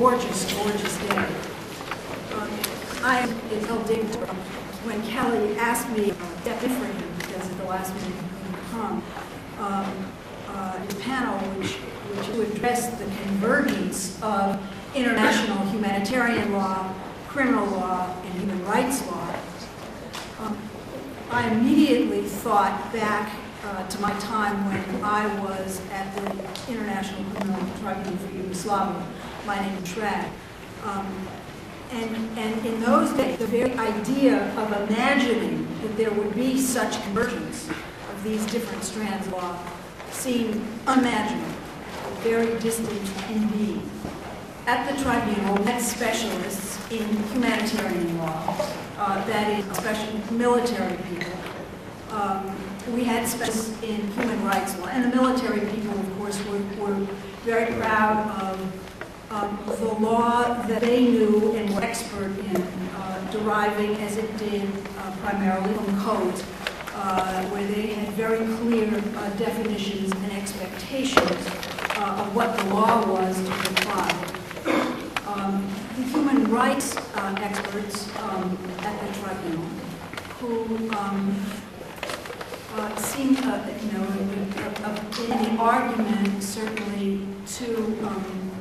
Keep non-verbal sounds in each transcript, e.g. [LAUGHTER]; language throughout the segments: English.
gorgeous, gorgeous day. Um, I am dignified when Kelly asked me step in for him because at the last minute he couldn't come. Um, uh, his panel, which, which to address the convergence of international humanitarian law, criminal law, and human rights law. Um, I immediately thought back uh, to my time when I was at the International Criminal Tribunal for Yugoslavia, my name is. Um, and, and in those days, the very idea of imagining that there would be such convergence of these different strands of law seemed unimaginable, very distant indeed. At the tribunal, we had specialists in humanitarian law, uh, that is, special military people. Um, we had specialists in human rights law, and the military people, of course, were, were very proud of um, the law that they knew and were expert in, uh, deriving as it did uh, primarily from codes, uh, where they had very clear uh, definitions and expectations uh, of what the law was to apply. Um, the human rights uh, experts um, at the tribunal, who um, uh, seem, uh, you know, in the argument certainly to, um,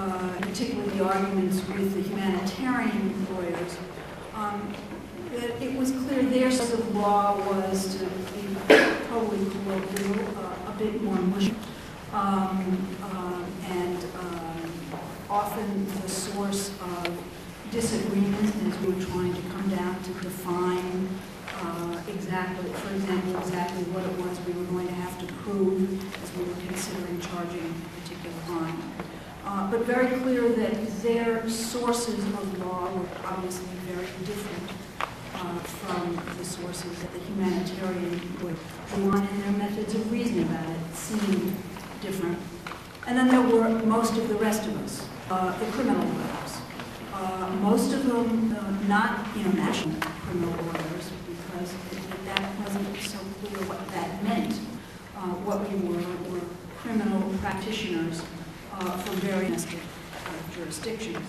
uh, particularly the arguments with the humanitarian lawyers, um, that it was clear their sense of law was to be totally colloquial, uh, a bit more mushy, um, uh, and um, often the source of disagreement as we were trying to come down to define uh, exactly, for example, exactly what it was we were going to have to prove as we were considering charging a particular crime. Uh, but very clear that their sources of law were obviously very different uh, from the sources that the humanitarian would on, and their methods of reasoning about it seemed different. And then there were most of the rest of us, uh, the criminal lawyers. Uh, most of them uh, not international criminal lawyers, because that wasn't so clear what that meant. Uh, what we were were criminal practitioners uh, from various uh, jurisdictions.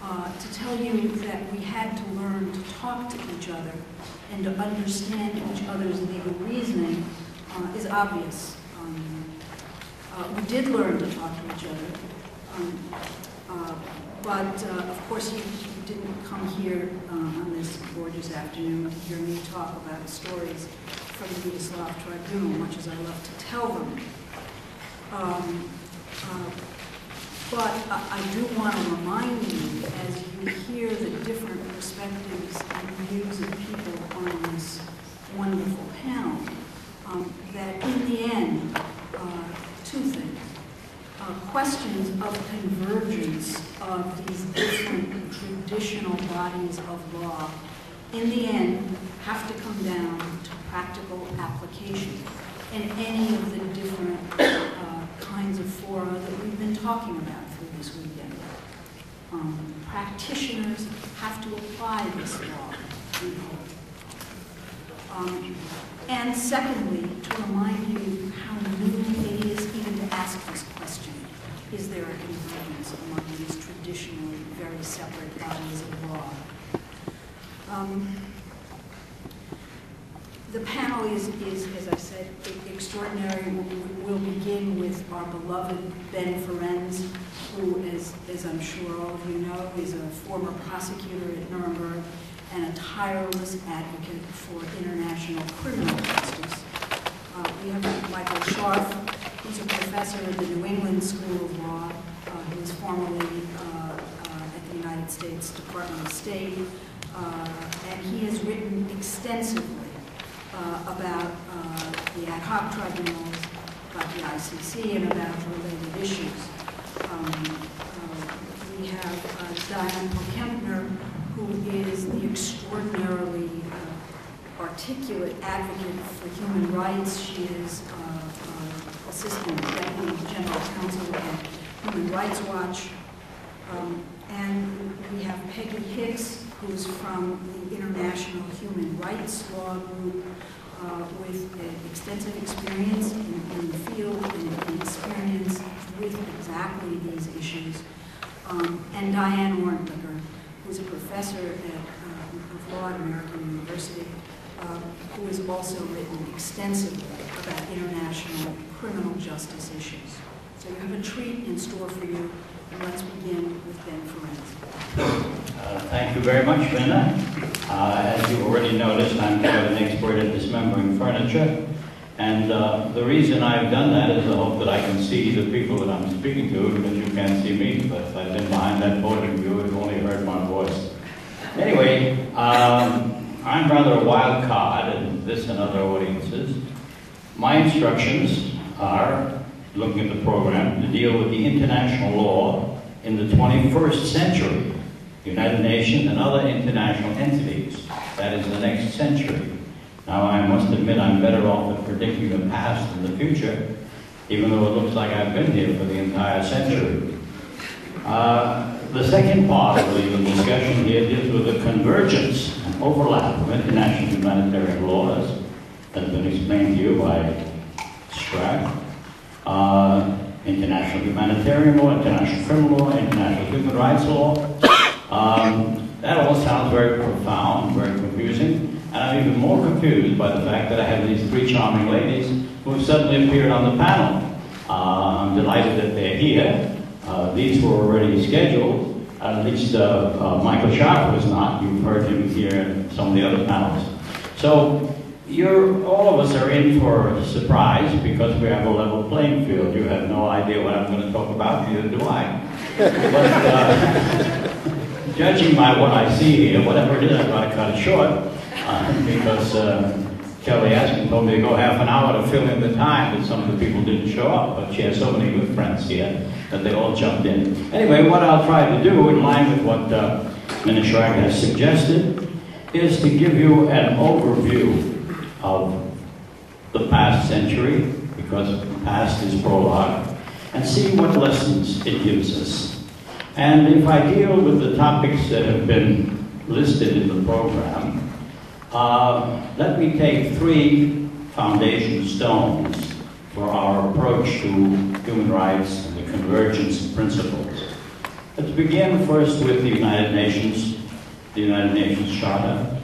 Uh, to tell you that we had to learn to talk to each other and to understand each other's legal reasoning uh, is obvious. Um, uh, we did learn to talk to each other, um, uh, but of course you, you, didn't come here on this gorgeous afternoon to hear me talk about the stories from the Yugoslav Tribunal, much as I love to tell them. Um, but I do want to remind you, as you hear the different perspectives and views of people on this wonderful panel, um, that in the end, uh, two things. Uh, questions of convergence of these different traditional bodies of law, in the end, have to come down to practical application in any of the different uh, kinds of fora that we've been talking about through Um, practitioners have to apply this law. Um, and secondly, to remind you how new it is even to ask this question. Is there a convergence among these traditionally very separate bodies of law? Um, the panel is, is, as I said, extraordinary. We'll begin with our beloved Ben Ferencz, who, is, as I'm sure all of you know, is a former prosecutor at Nuremberg and a tireless advocate for international criminal justice. Uh, we have Michael Scharf, who's a professor at the New England School of Law, uh, who was formerly uh, uh, at the United States Department of State, uh, and he has written extensively about the ad hoc tribunals, about the ICC, and about related issues. Um, uh, we have uh, Dinah PoKempner, who is the extraordinarily uh, articulate advocate for human rights. She is Assistant Deputy General Counsel at Human Rights Watch. Um, and we have Peggy Hicks, who's from the International Human Rights Law Group, uh, with extensive experience in, in the field and experience with exactly these issues. Um, and Diane Orentlicher, who's a professor at, uh, of law at American University, uh, who has also written extensively about international criminal justice issues. So you have a treat in store for you, and let's begin with Ben Ferencz. Uh, thank you very much, Minna. Uh, as you already noticed, I'm quite an expert at dismembering furniture. And uh, the reason I've done that is I hope that I can see the people that I'm speaking to, because you can't see me, but if I've been behind that podium, you would have only heard my voice. Anyway, um, I'm rather a wild card in this and other audiences. My instructions are, looking at the program, to deal with the international law in the 21st century, United Nations and other international entities. That is the next century. Now, I must admit I'm better off at predicting the past than the future, even though it looks like I've been here for the entire century. Uh, the second part of the discussion here deals with the convergence and overlap of international humanitarian laws that has been explained to you by Schrag. Uh, international humanitarian law, international criminal law, international human rights law. Um, that all sounds very profound, very confusing. And I'm even more confused by the fact that I have these three charming ladies who have suddenly appeared on the panel. Uh, I'm delighted that they're here. Uh, these were already scheduled. At least uh, uh, Michael Scharf was not. You've heard him here in some of the other panels. So you're, all of us are in for a surprise because we have a level playing field. You have no idea what I'm going to talk about, neither do I. but uh, [LAUGHS] judging by what I see here, whatever it is, I've got to cut it short because uh, Kelly Askin told me to go half an hour to fill in the time that some of the people didn't show up, but she has so many good friends here that they all jumped in. Anyway, what I'll try to do, in line with what uh, Minna Schrag has suggested, is to give you an overview of the past century, because past is prologue, and see what lessons it gives us. And if I deal with the topics that have been listed in the program, uh, let me take three foundation stones for our approach to human rights and the convergence of principles. Let's begin first with the United Nations, the United Nations Charter.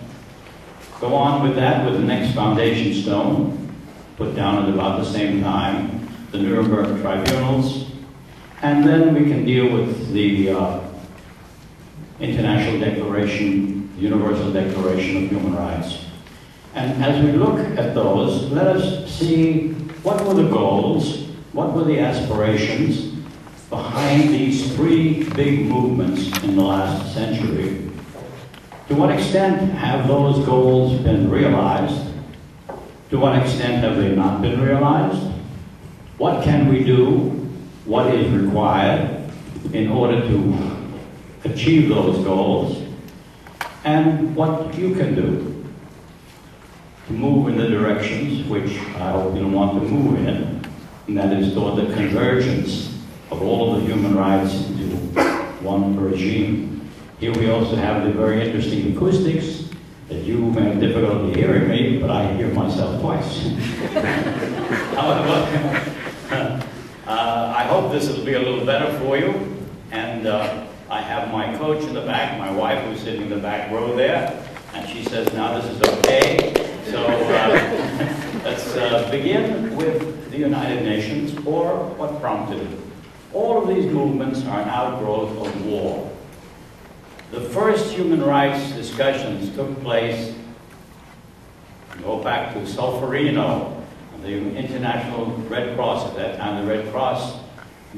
Go on with that with the next foundation stone, put down at about the same time, the Nuremberg tribunals, and then we can deal with the uh, International Declaration Universal Declaration of Human Rights. And as we look at those, let us see what were the goals, what were the aspirations behind these three big movements in the last century. To what extent have those goals been realized? To what extent have they not been realized? What can we do? What is required in order to achieve those goals? And what you can do to move in the directions which I hope you want to move in, and that is toward the convergence of all of the human rights into one regime. Here we also have the very interesting acoustics that you may have difficulty hearing me, but I hear myself twice. [LAUGHS] However, [LAUGHS] uh, I hope this will be a little better for you, and uh, I have my coach in the back, my wife who's sitting in the back row there, and she says, now this is okay. So uh, [LAUGHS] let's uh, begin with the United Nations or what prompted it. All of these movements are an outgrowth of war. The first human rights discussions took place, go back to Solferino, the International Red Cross at that time, the Red Cross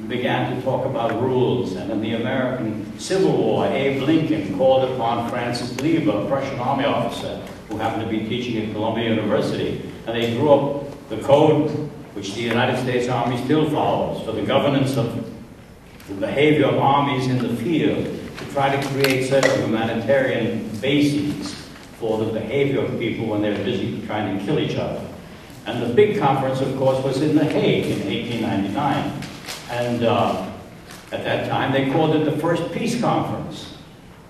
began to talk about rules. And in the American Civil War, Abe Lincoln called upon Francis Lieber, a Prussian army officer who happened to be teaching at Columbia University. And they drew up the code which the United States Army still follows for the governance of the behavior of armies in the field to try to create certain humanitarian bases for the behavior of people when they're busy trying to kill each other. And the big conference, of course, was in The Hague in 1899. And uh, at that time, they called it the first peace conference.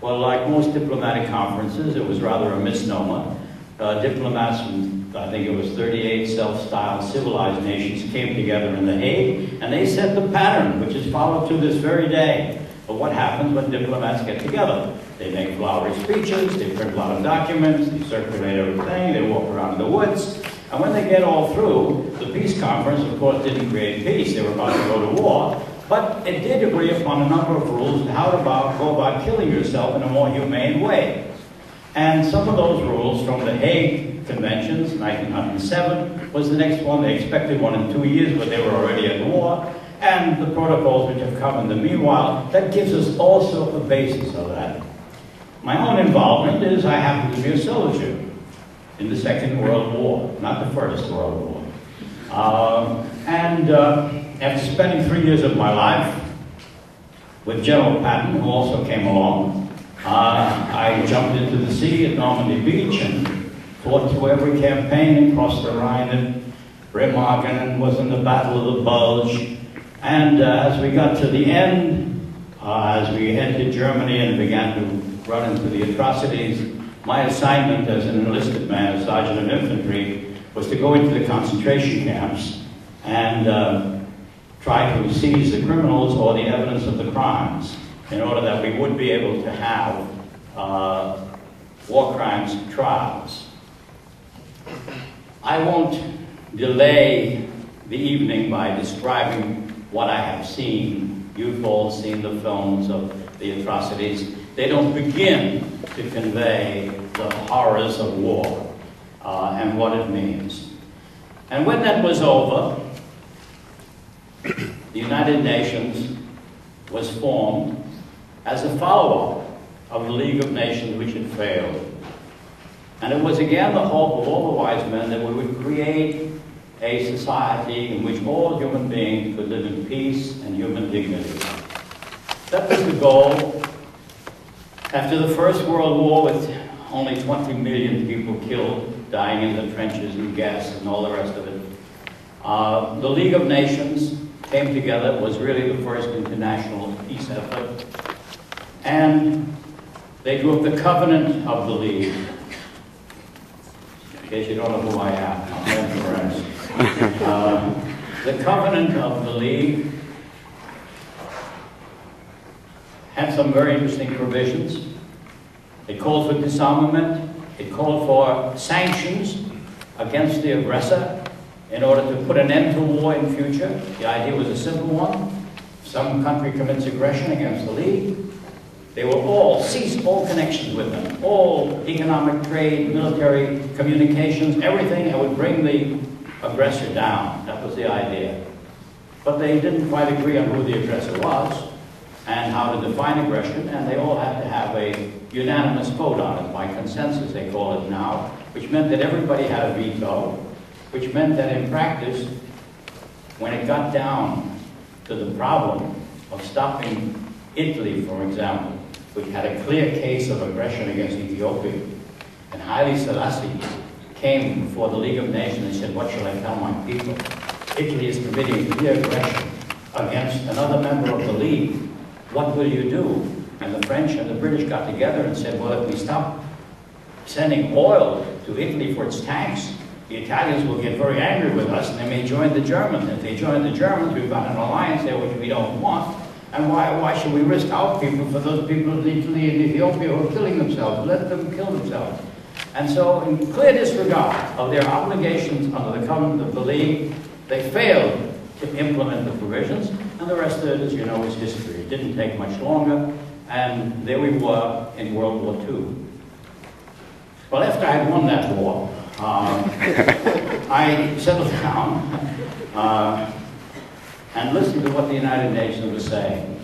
Well, like most diplomatic conferences, it was rather a misnomer. uh, diplomats from, I think it was 38 self-styled civilized nations came together in The Hague, and they set the pattern, which is followed to this very day. But what happens when diplomats get together? They make flowery speeches, they print a lot of documents, they circulate everything, they walk around in the woods, and when they get all through, the peace conference, of course, didn't create peace. They were about to go to war. But it did agree upon a number of rules on how to about, go about killing yourself in a more humane way. And some of those rules from the Hague Conventions, 1907, was the next one. They expected one in two years, but they were already at war. And the protocols which have come in the meanwhile, that gives us also a basis of that. My own involvement is I happen to be a soldier in the Second World War, not the First World War. Uh, and uh, after spending three years of my life with General Patton, who also came along, uh, I jumped into the sea at Normandy Beach and fought through every campaign and crossed the Rhine at Remagen and was in the Battle of the Bulge. And uh, as we got to the end, uh, as we entered Germany and began to run into the atrocities, my assignment as an enlisted man, a sergeant of infantry, was to go into the concentration camps and uh, try to seize the criminals or the evidence of the crimes in order that we would be able to have uh, war crimes trials. I won't delay the evening by describing what I have seen. You've all seen the films of the atrocities. They don't begin to convey the horrors of war uh, and what it means. And when that was over, [COUGHS] the United Nations was formed as a follow-up of the League of Nations which had failed. And it was again the hope of all the wise men that we would create a society in which all human beings could live in peace and human dignity. That was the goal after the First World War, with only 20 million people killed, dying in the trenches and gas and all the rest of it, uh, the League of Nations came together. It was really the first international peace effort. And they drew up the covenant of the League. In case you don't know who I am, I'm. Uh, the covenant of the League had some very interesting provisions. It called for disarmament. It called for sanctions against the aggressor in order to put an end to war in future. The idea was a simple one. Some country commits aggression against the League. They will all cease all connections with them, all economic trade, military communications, everything that would bring the aggressor down. That was the idea. But they didn't quite agree on who the aggressor was and how to define aggression, and they all had to have a unanimous vote on it, by consensus they call it now, which meant that everybody had a veto, which meant that in practice, when it got down to the problem of stopping Italy, for example, which had a clear case of aggression against Ethiopia, and Haile Selassie came before the League of Nations and said, what shall I tell my people? Italy is committing clear aggression against another member of the League what will you do? And the French and the British got together and said, well, if we stop sending oil to Italy for its tanks, the Italians will get very angry with us and they may join the Germans. If they join the Germans, we've got an alliance there which we don't want. And why, why should we risk our people for those people in Italy and Ethiopia who are killing themselves? Let them kill themselves. And so, in clear disregard of their obligations under the covenant of the League, they failed to implement the provisions, and the rest of it, as you know, is history. It didn't take much longer, and there we were in World War II. Well, after I had won that war, um, [LAUGHS] I settled down uh, and listened to what the United Nations was saying.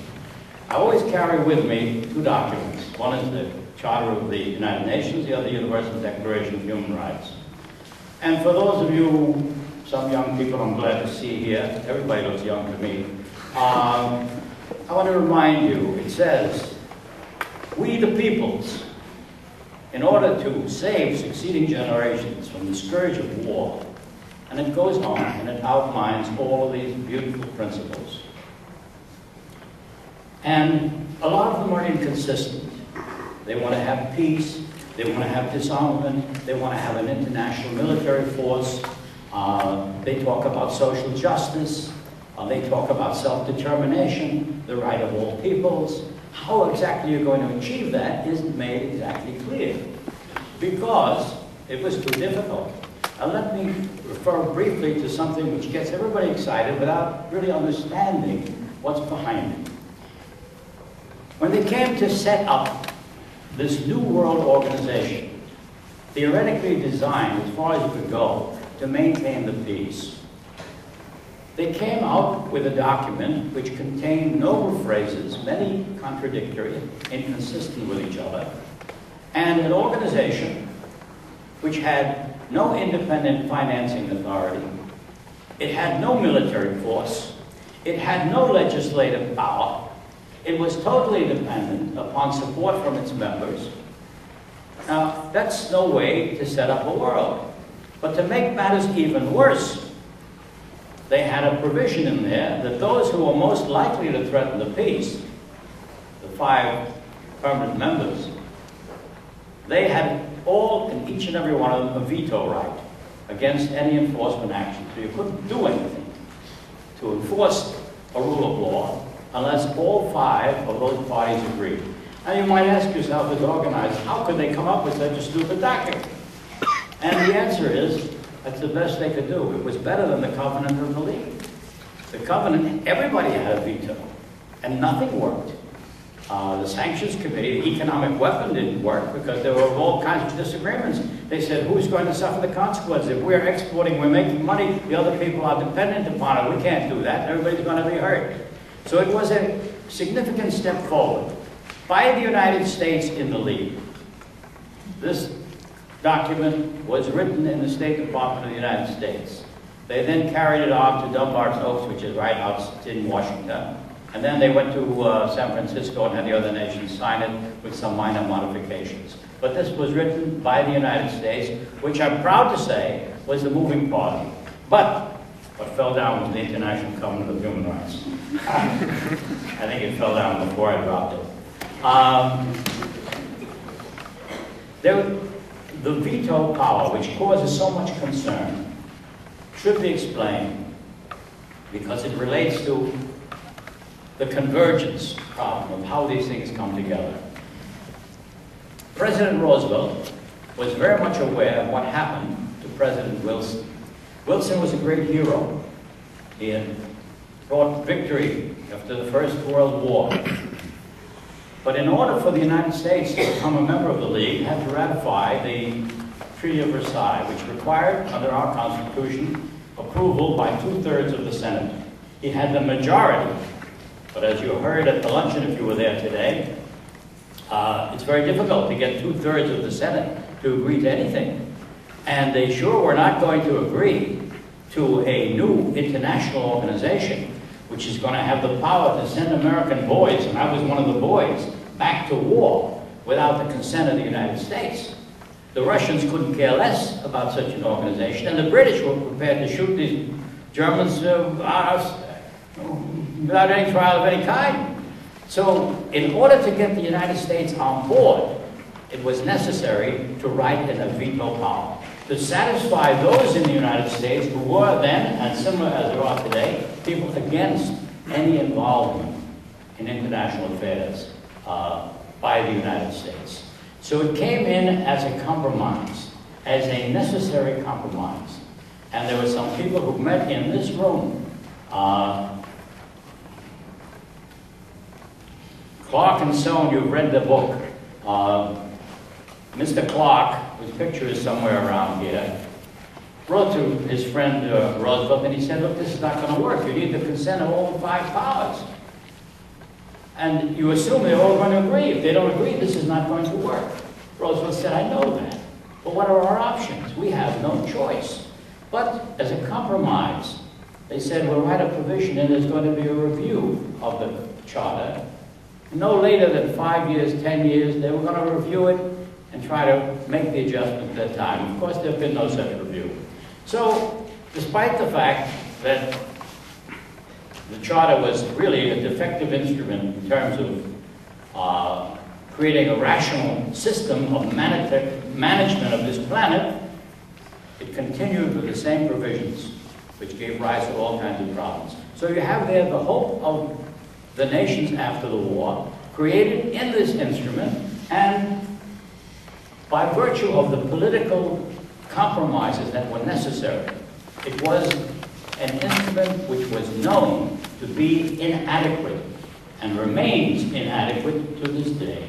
I always carry with me two documents. One is the Charter of the United Nations, the other the Universal Declaration of Human Rights. And for those of you some young people I'm glad to see here. Everybody looks young to me. Um, I want to remind you, it says, we the peoples, in order to save succeeding generations from the scourge of war, and it goes on and it outlines all of these beautiful principles. And a lot of them are inconsistent. They want to have peace, They want to have disarmament. They want to have an international military force. Uh, they talk about social justice. Uh, they talk about self-determination, the right of all peoples. How exactly you're going to achieve that isn't made exactly clear because it was too difficult. And let me refer briefly to something which gets everybody excited without really understanding what's behind it. When they came to set up this New World Organization, theoretically designed, as far as it could go, to maintain the peace, they came out with a document which contained noble phrases, many contradictory, inconsistent with each other, and an organization which had no independent financing authority, it had no military force, it had no legislative power, it was totally dependent upon support from its members. Now, that's no way to set up a world. But to make matters even worse, they had a provision in there that those who were most likely to threaten the peace, the five permanent members, they had all and each and every one of them a veto right against any enforcement action. So you couldn't do anything to enforce a rule of law unless all five of those parties agreed. Now you might ask yourself as organizers, how could they come up with such a stupid document? And the answer is, that's the best they could do. It was better than the covenant of the league. The covenant, everybody had a veto, and nothing worked. Uh, the sanctions committee, the economic weapon didn't work because there were all kinds of disagreements. They said, who's going to suffer the consequences? If we're exporting, we're making money, the other people are dependent upon it. We can't do that. Everybody's going to be hurt. So it was a significant step forward by the United States in the league. This document was written in the State Department of the United States. They then carried it off to Dumbarton Oaks, which is right out in Washington. And then they went to uh, San Francisco and had the other nations sign it with some minor modifications. But this was written by the United States, which I'm proud to say was the moving party. But what fell down was the International Covenant of Human Rights. I think it fell down before I dropped it. Um, there, the veto power, which causes so much concern, should be explained because it relates to the convergence problem of how these things come together. President Roosevelt was very much aware of what happened to President Wilson. Wilson was a great hero. He had brought victory after the First World War. But in order for the United States to become a member of the League, it had to ratify the Treaty of Versailles, which required, under our Constitution, approval by two-thirds of the Senate. It had the majority but as you heard at the luncheon, if you were there today, uh, it's very difficult to get two-thirds of the Senate to agree to anything. And they sure were not going to agree to a new international organization which is going to have the power to send American boys, and I was one of the boys, back to war without the consent of the United States. The Russians couldn't care less about such an organization, and the British were prepared to shoot these Germans uh, without any trial of any kind. So in order to get the United States on board, it was necessary to write in a veto power to satisfy those in the United States who were then, and similar as there are today, people against any involvement in international affairs uh, by the United States. So it came in as a compromise, as a necessary compromise. And there were some people who met in this room uh, Clark and Sohn, you've read the book. Uh, Mr. Clark, whose picture is somewhere around here, wrote to his friend uh, Roosevelt and he said, look, this is not going to work. You need the consent of all five powers. And you assume they're all going to agree. If they don't agree, this is not going to work. Roosevelt said, I know that. But what are our options? We have no choice. But as a compromise, they said, we'll write a provision and there's going to be a review of the charter no later than five years, ten years, they were going to review it and try to make the adjustment at that time. Of course, there has been no such review. So, despite the fact that the charter was really a defective instrument in terms of uh, creating a rational system of management of this planet, it continued with the same provisions, which gave rise to all kinds of problems. So you have there the hope of the nations after the war, created in this instrument, and by virtue of the political compromises that were necessary, it was an instrument which was known to be inadequate and remains inadequate to this day.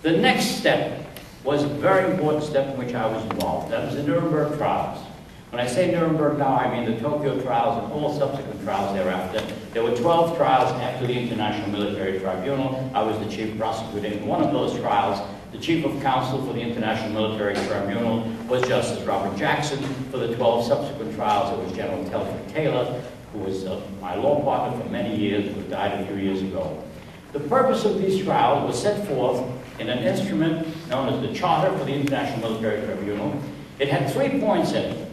The next step was a very important step in which I was involved. That was the Nuremberg trials. When I say Nuremberg now, I mean the Tokyo trials and all subsequent trials thereafter. There were 12 trials after the International Military Tribunal. I was the chief prosecutor in one of those trials. The chief of counsel for the International Military Tribunal was Justice Robert Jackson. For the 12 subsequent trials, it was General Telford Taylor, who was uh, my law partner for many years, who died a few years ago. The purpose of these trials was set forth in an instrument known as the Charter for the International Military Tribunal. It had three points in it.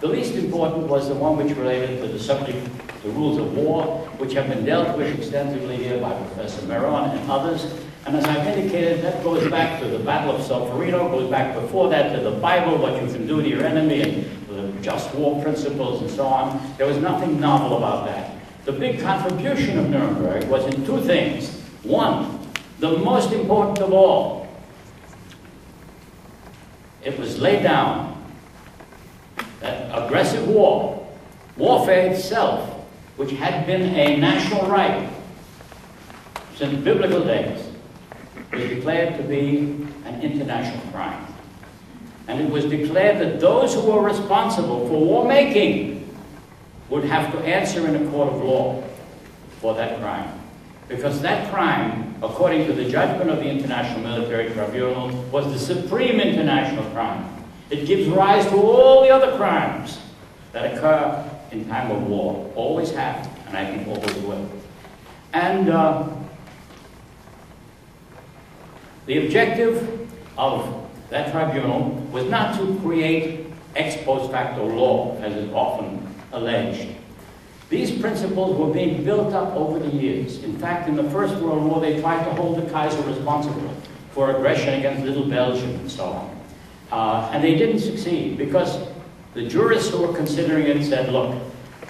The least important was the one which related to the subject, the rules of war, which have been dealt with extensively here by Professor Meron and others. And as I've indicated, that goes back to the Battle of Solferino, goes back before that to the Bible, what you can do to your enemy, and the just war principles and so on. There was nothing novel about that. The big contribution of Nuremberg was in two things. One, the most important of all, it was laid down that aggressive war, warfare itself, which had been a national right since biblical days, was declared to be an international crime. And it was declared that those who were responsible for war making would have to answer in a court of law for that crime. Because that crime, according to the judgment of the International Military Tribunal, was the supreme international crime. It gives rise to all the other crimes that occur in time of war. Always have, and I think always will. And uh, the objective of that tribunal was not to create ex post facto law, as is often alleged. These principles were being built up over the years. In fact, in the First World War, they tried to hold the Kaiser responsible for aggression against Little Belgium and so on. Uh, and they didn't succeed because the jurists who were considering it said, look,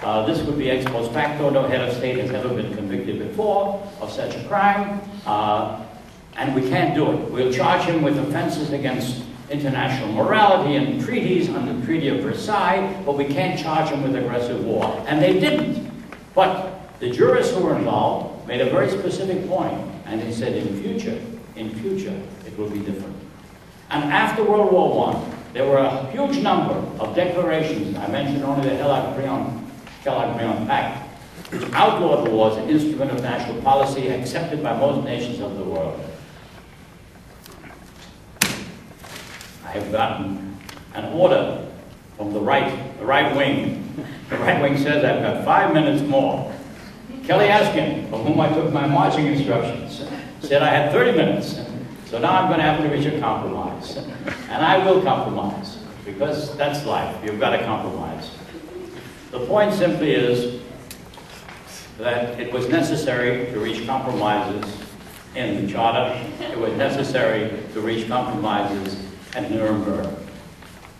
uh, this would be ex post facto. No head of state has ever been convicted before of such a crime, uh, and we can't do it. We'll charge him with offenses against international morality and treaties under the Treaty of Versailles, but we can't charge him with aggressive war. And they didn't. But the jurists who were involved made a very specific point, and they said in future, in future, it will be different. And after World War I, there were a huge number of declarations. I mentioned only the Kellogg-Briand Kellogg-Briand Pact, which outlawed the war as an instrument of national policy accepted by most nations of the world. Have gotten an order from the right, the right wing. The right wing says I've got five minutes more. Kelly Askin, from whom I took my marching instructions, said I had 30 minutes. So now I'm going to have to reach a compromise. And I will compromise, because that's life. You've got to compromise. The point simply is that it was necessary to reach compromises in the Charter. It was necessary to reach compromises at Nuremberg.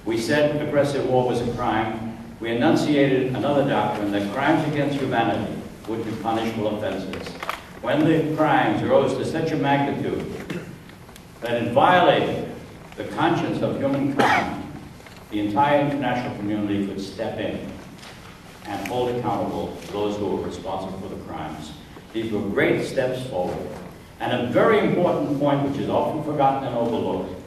We said aggressive war was a crime. We enunciated another doctrine that crimes against humanity would be punishable offenses. When the crimes rose to such a magnitude that it violated the conscience of humankind, the entire international community could step in and hold accountable those who were responsible for the crimes. These were great steps forward. And a very important point, which is often forgotten and overlooked,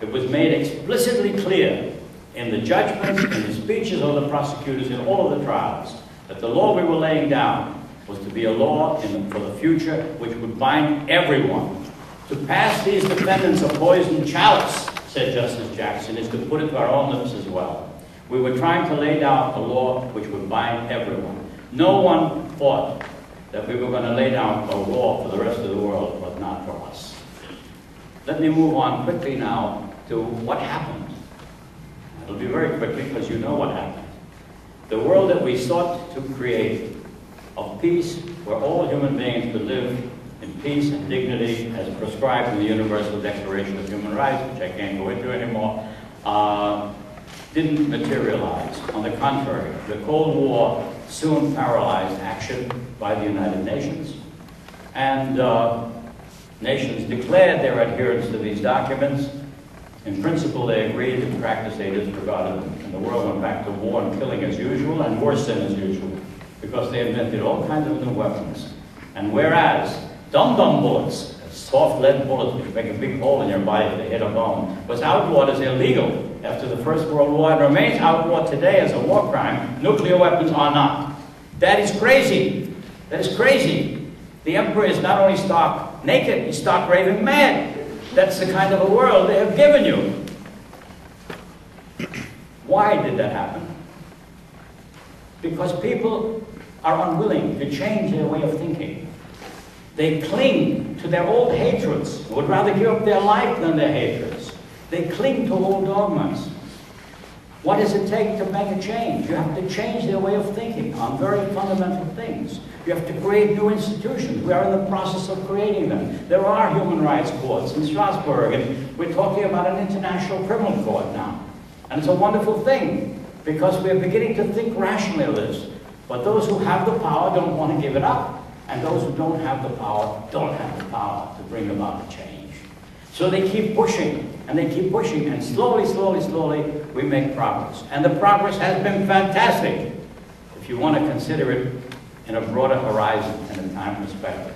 it was made explicitly clear in the judgments and the speeches of the prosecutors in all of the trials that the law we were laying down was to be a law the, for the future which would bind everyone to pass these defendants a poisoned chalice, said Justice Jackson, is to put it to our own lips as well. We were trying to lay down a law which would bind everyone. No one thought that we were going to lay down a law for the rest of the world, but not for us. Let me move on quickly now to what happened. It'll be very quickly because you know what happened. The world that we sought to create of peace, where all human beings could live in peace and dignity as prescribed in the Universal Declaration of Human Rights, which I can't go into anymore, uh, didn't materialize. On the contrary, the Cold War soon paralyzed action by the United Nations, and uh, nations declared their adherence to these documents. In principle, they agreed. In practice, they disregarded them. And the world went back to war and killing as usual, and worse than as usual, because they invented all kinds of new weapons. And whereas dum-dum bullets, soft lead bullets which make a big hole in your body if they hit a bone, was outlawed as illegal after the First World War and remains outlawed today as a war crime, nuclear weapons are not. That is crazy. That is crazy. The emperor is not only stark naked, he's stark raving mad. That's the kind of a world they have given you. Why did that happen? Because people are unwilling to change their way of thinking. They cling to their old hatreds, would rather give up their life than their hatreds. They cling to old dogmas. What does it take to make a change? You have to change their way of thinking on very fundamental things. You have to create new institutions. We are in the process of creating them. There are human rights courts in Strasbourg, and we're talking about an international criminal court now. And it's a wonderful thing, because we're beginning to think rationally of this. But those who have the power don't want to give it up. And those who don't have the power don't have the power to bring about a change. So they keep pushing, and they keep pushing, and slowly, slowly, slowly, we make progress. And the progress has been fantastic, if you want to consider it in a broader horizon and a time perspective.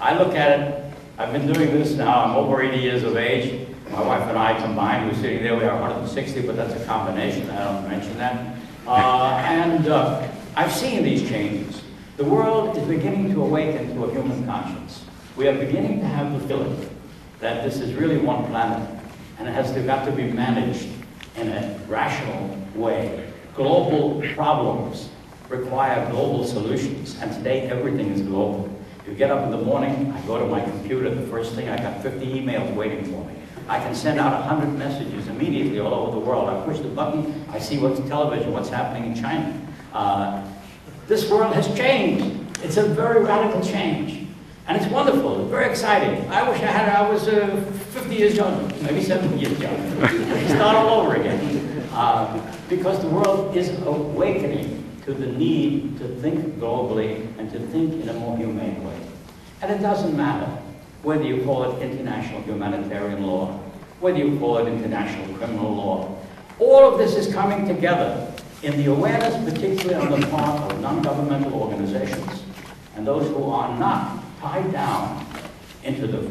I look at it, I've been doing this now, I'm over 80 years of age. My wife and I combined, we're sitting there, we are 160, but that's a combination, I don't mention that. Uh, and uh, I've seen these changes. The world is beginning to awaken to a human conscience. We are beginning to have the feeling that this is really one planet, and it has got to be managed in a rational way. Global problems require global solutions, and today everything is global. You get up in the morning, I go to my computer, the first thing, I got 50 emails waiting for me. I can send out 100 messages immediately all over the world. I push the button, I see what's television, what's happening in China. Uh, this world has changed. It's a very radical change. And it's wonderful, very exciting. I wish I had, I was uh, 50 years younger, maybe 70 years younger. [LAUGHS] Start all over again. Uh, because the world is awakening to the need to think globally and to think in a more humane way. And it doesn't matter whether you call it international humanitarian law, whether you call it international criminal law. All of this is coming together in the awareness, particularly on the part of non-governmental organizations and those who are not tied down into the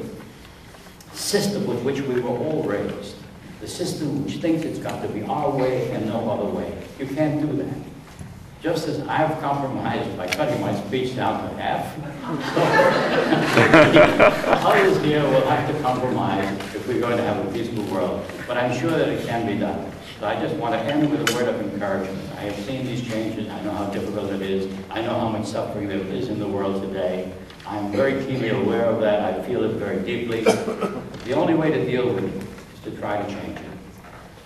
system with which we were all raised, the system which thinks it's got to be our way and no other way. You can't do that. Just as I've compromised by cutting my speech down to half, [LAUGHS] others here will have to compromise if we're going to have a peaceful world. But I'm sure that it can be done. So I just want to end with a word of encouragement. I have seen these changes. I know how difficult it is. I know how much suffering there is in the world today. I'm very keenly aware of that. I feel it very deeply. The only way to deal with it is to try to change it.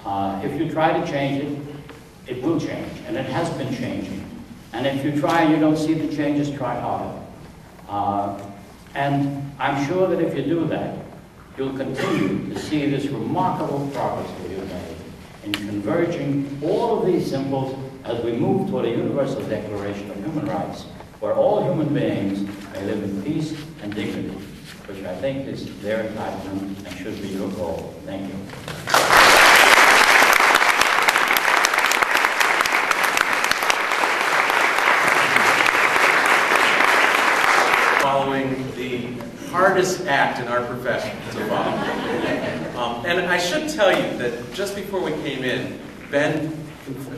Uh, if you try to change it, it will change, and it has been changing. And if you try and you don't see the changes, try harder. Uh, and I'm sure that if you do that, you'll continue to see this remarkable progress that you've made in converging all of these symbols as we move toward a universal declaration of human rights, where all human beings may live in peace and dignity, which I think is their entitlement and should be your goal. Thank you. following the hardest act in our profession to follow. Um, and I should tell you that just before we came in, Ben,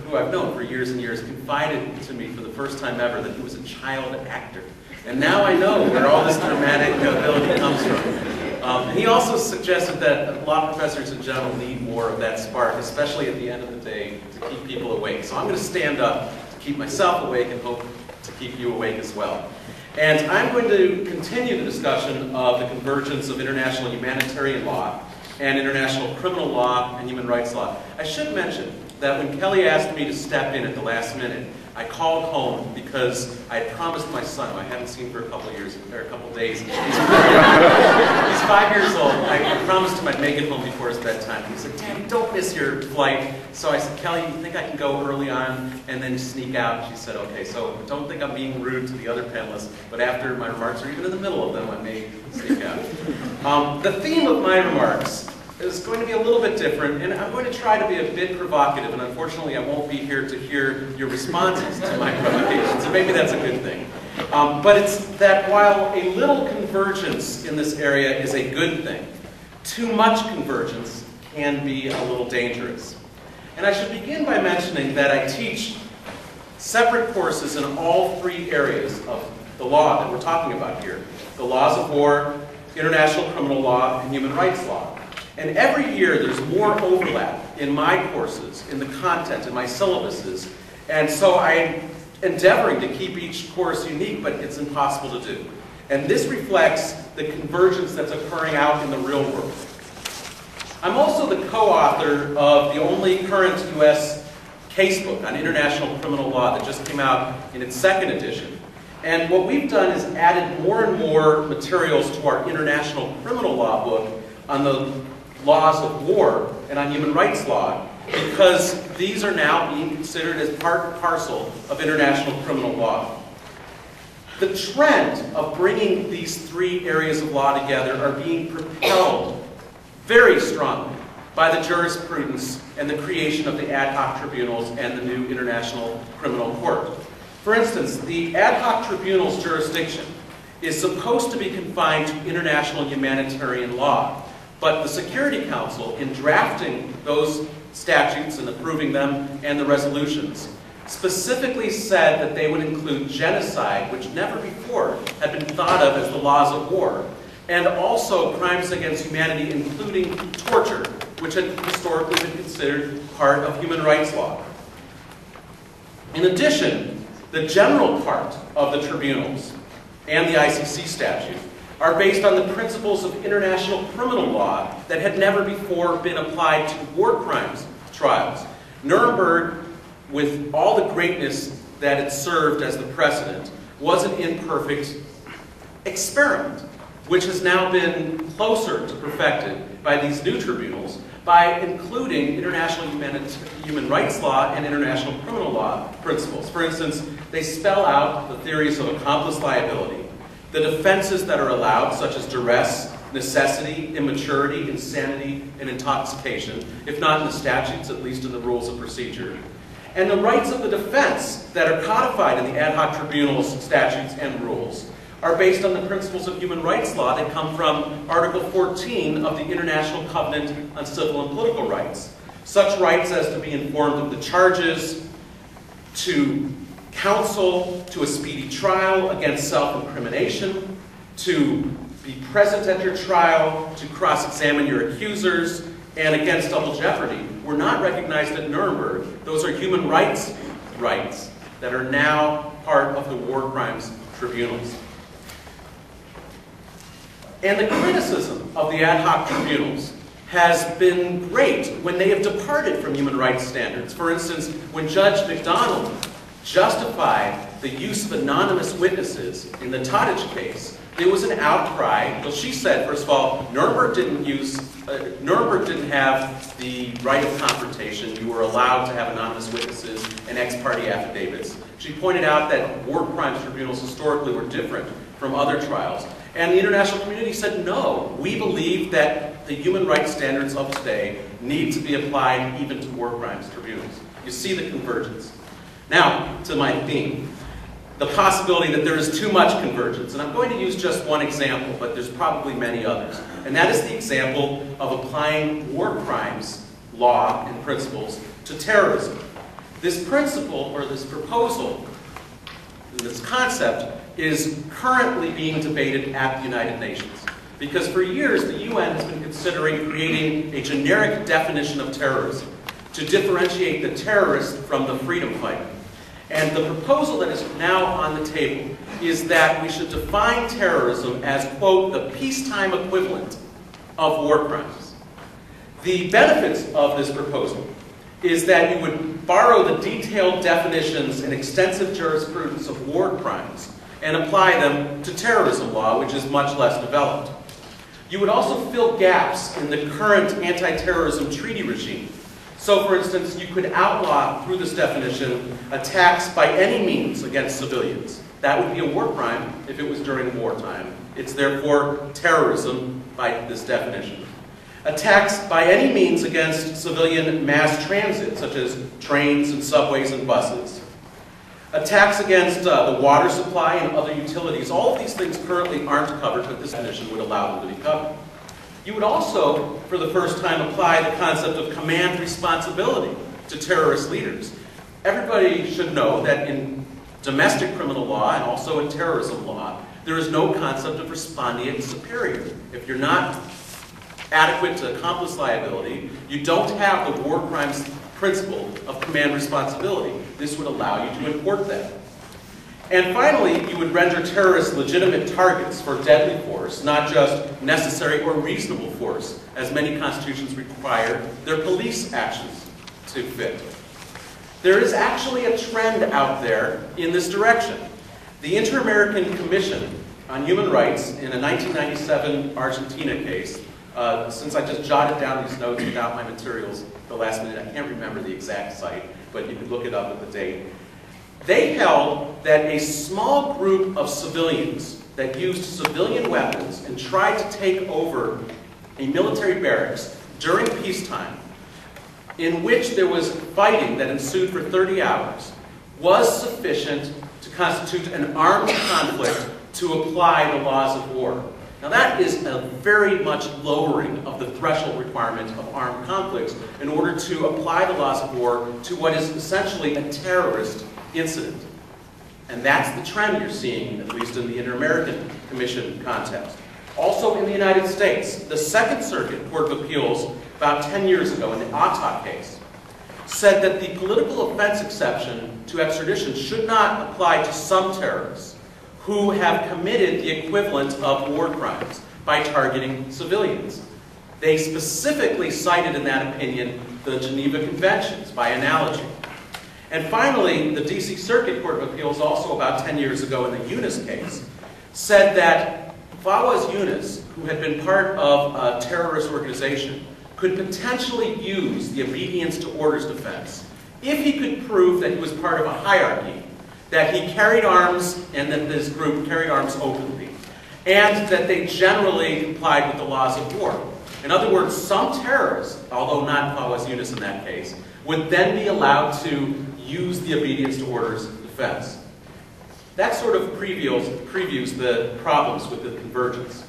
who I've known for years and years, confided to me for the first time ever that he was a child actor. And now I know where all this dramatic ability comes from. Um, he also suggested that law professors in general need more of that spark, especially at the end of the day, to keep people awake. So I'm going to stand up to keep myself awake and hope to keep you awake as well. And I'm going to continue the discussion of the convergence of international humanitarian law and international criminal law and human rights law. I should mention that when Kelly asked me to step in at the last minute, I called home because I had promised my son, I hadn't seen for a couple years, or a couple days, he's five years old. I, I promised him I'd make it home before his bedtime. He said, Daddy, don't miss your flight. So I said, Kelly, you think I can go early on and then sneak out? She said, okay. So don't think I'm being rude to the other panelists, but after my remarks, or even in the middle of them, I may sneak out. Um, the theme of my remarks is going to be a little bit different, and I'm going to try to be a bit provocative, and unfortunately I won't be here to hear your responses to my [LAUGHS] provocation, so maybe that's a good thing. Um, but it's that while a little convergence in this area is a good thing, too much convergence can be a little dangerous. And I should begin by mentioning that I teach separate courses in all three areas of the law that we're talking about here. The laws of war, international criminal law, and human rights law. And every year there's more overlap in my courses, in the content, in my syllabuses. And so I'm endeavoring to keep each course unique, but it's impossible to do. And this reflects the convergence that's occurring out in the real world. I'm also the co-author of the only current U.S. casebook on international criminal law that just came out in its second edition. And what we've done is added more and more materials to our international criminal law book on the laws of war and on human rights law because these are now being considered as part and parcel of international criminal law. The trend of bringing these three areas of law together are being propelled very strongly by the jurisprudence and the creation of the ad hoc tribunals and the new International Criminal Court. For instance, the ad hoc tribunal's jurisdiction is supposed to be confined to international humanitarian law. But the Security Council, in drafting those statutes and approving them and the resolutions, specifically said that they would include genocide, which never before had been thought of as the laws of war, and also crimes against humanity, including torture, which had historically been considered part of human rights law. In addition, the general part of the tribunals and the ICC statute are based on the principles of international criminal law that had never before been applied to war crimes trials. Nuremberg, with all the greatness that it served as the precedent, was an imperfect experiment, which has now been closer to perfected by these new tribunals by including international human rights law and international criminal law principles. For instance, they spell out the theories of accomplice liability, the defenses that are allowed, such as duress, necessity, immaturity, insanity, and intoxication, if not in the statutes, at least in the rules of procedure. And the rights of the defense that are codified in the ad hoc tribunals, statutes, and rules are based on the principles of human rights law that come from Article 14 of the International Covenant on Civil and Political Rights. Such rights as to be informed of the charges, to counsel to a speedy trial against self-incrimination, to be present at your trial, to cross-examine your accusers, and against double jeopardy were not recognized at Nuremberg. Those are human rights rights that are now part of the war crimes tribunals. And the criticism of the ad hoc tribunals has been great when they have departed from human rights standards. For instance, when Judge McDonald justified the use of anonymous witnesses in the Tadic case, there was an outcry. Well, she said, first of all, Nuremberg didn't use, uh, Nuremberg didn't have the right of confrontation. You were allowed to have anonymous witnesses and ex parte affidavits. She pointed out that war crimes tribunals historically were different from other trials. And the international community said, no, we believe that the human rights standards of today need to be applied even to war crimes tribunals. You see the convergence. Now, to my theme, the possibility that there is too much convergence. And I'm going to use just one example, but there's probably many others. And that is the example of applying war crimes law and principles to terrorism. This principle, or this proposal, this concept, is currently being debated at the United Nations. Because for years, the UN has been considering creating a generic definition of terrorism to differentiate the terrorist from the freedom fighter. And the proposal that is now on the table is that we should define terrorism as, quote, the peacetime equivalent of war crimes. The benefits of this proposal is that you would borrow the detailed definitions and extensive jurisprudence of war crimes and apply them to terrorism law, which is much less developed. You would also fill gaps in the current anti-terrorism treaty regime. So, for instance, you could outlaw, through this definition, attacks by any means against civilians. That would be a war crime if it was during wartime. It's therefore terrorism by this definition. Attacks by any means against civilian mass transit, such as trains and subways and buses. Attacks against uh, the water supply and other utilities. All of these things currently aren't covered, but this definition would allow them to be covered. You would also, for the first time, apply the concept of command responsibility to terrorist leaders. Everybody should know that in domestic criminal law and also in terrorism law, there is no concept of respondeat superior. If you're not adequate to accomplice liability, you don't have the war crimes principle of command responsibility. This would allow you to import that. And finally, you would render terrorists legitimate targets for deadly force, not just necessary or reasonable force, as many constitutions require their police actions to fit. There is actually a trend out there in this direction. The Inter-American Commission on Human Rights in a 1997 Argentina case, uh, since I just jotted down these notes without my materials the last minute, I can't remember the exact site, but you can look it up at the date. They held that a small group of civilians that used civilian weapons and tried to take over a military barracks during peacetime, in which there was fighting that ensued for 30 hours, was sufficient to constitute an armed conflict to apply the laws of war. Now that is a very much lowering of the threshold requirement of armed conflicts in order to apply the laws of war to what is essentially a terrorist incident. And that's the trend you're seeing, at least in the Inter-American Commission context. Also in the United States, the Second Circuit Court of Appeals, about 10 years ago in the Atta case, said that the political offense exception to extradition should not apply to some terrorists who have committed the equivalent of war crimes by targeting civilians. They specifically cited in that opinion the Geneva Conventions by analogy. And finally, the D.C. Circuit Court of Appeals, also about 10 years ago in the Yunis case, said that Fawaz Yunis, who had been part of a terrorist organization, could potentially use the obedience to orders defense if he could prove that he was part of a hierarchy, that he carried arms and that this group carried arms openly, and that they generally complied with the laws of war. In other words, some terrorists, although not Fawaz Yunis in that case, would then be allowed to use the obedience to orders defense. That sort of previews, previews the problems with the convergence.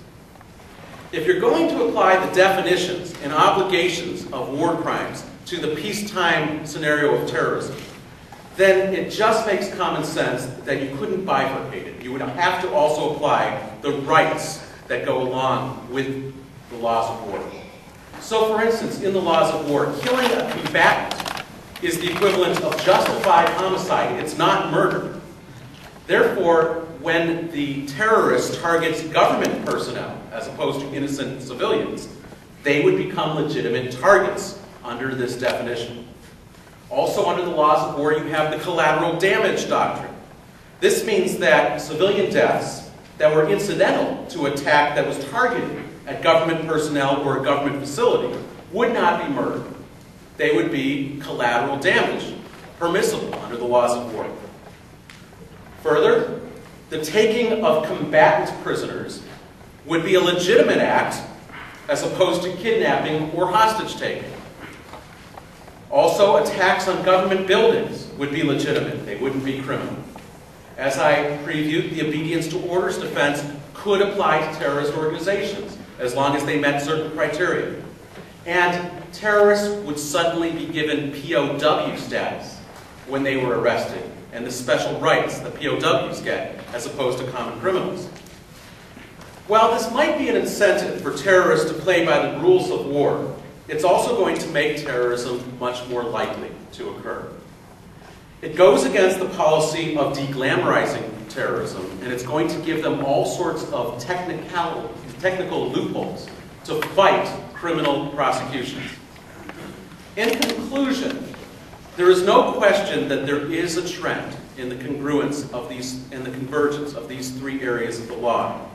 If you're going to apply the definitions and obligations of war crimes to the peacetime scenario of terrorism, then it just makes common sense that you couldn't bifurcate it. You would have to also apply the rights that go along with the laws of war. So, for instance, in the laws of war, killing a combatant is the equivalent of justified homicide. It's not murder. Therefore, when the terrorist targets government personnel as opposed to innocent civilians, they would become legitimate targets under this definition. Also under the laws of war, you have the collateral damage doctrine. This means that civilian deaths that were incidental to attack that was targeted at government personnel or a government facility would not be murder they would be collateral damage, permissible under the laws of war. Further, the taking of combatant prisoners would be a legitimate act as opposed to kidnapping or hostage taking. Also, attacks on government buildings would be legitimate. They wouldn't be criminal. As I previewed, the obedience to orders defense could apply to terrorist organizations as long as they met certain criteria. And terrorists would suddenly be given POW status when they were arrested, and the special rights the POWs get, as opposed to common criminals. While this might be an incentive for terrorists to play by the rules of war, it's also going to make terrorism much more likely to occur. It goes against the policy of deglamorizing terrorism, and it's going to give them all sorts of technical, technical loopholes to fight criminal prosecutions. In conclusion, there is no question that there is a trend in the congruence of these, in the convergence of these three areas of the law.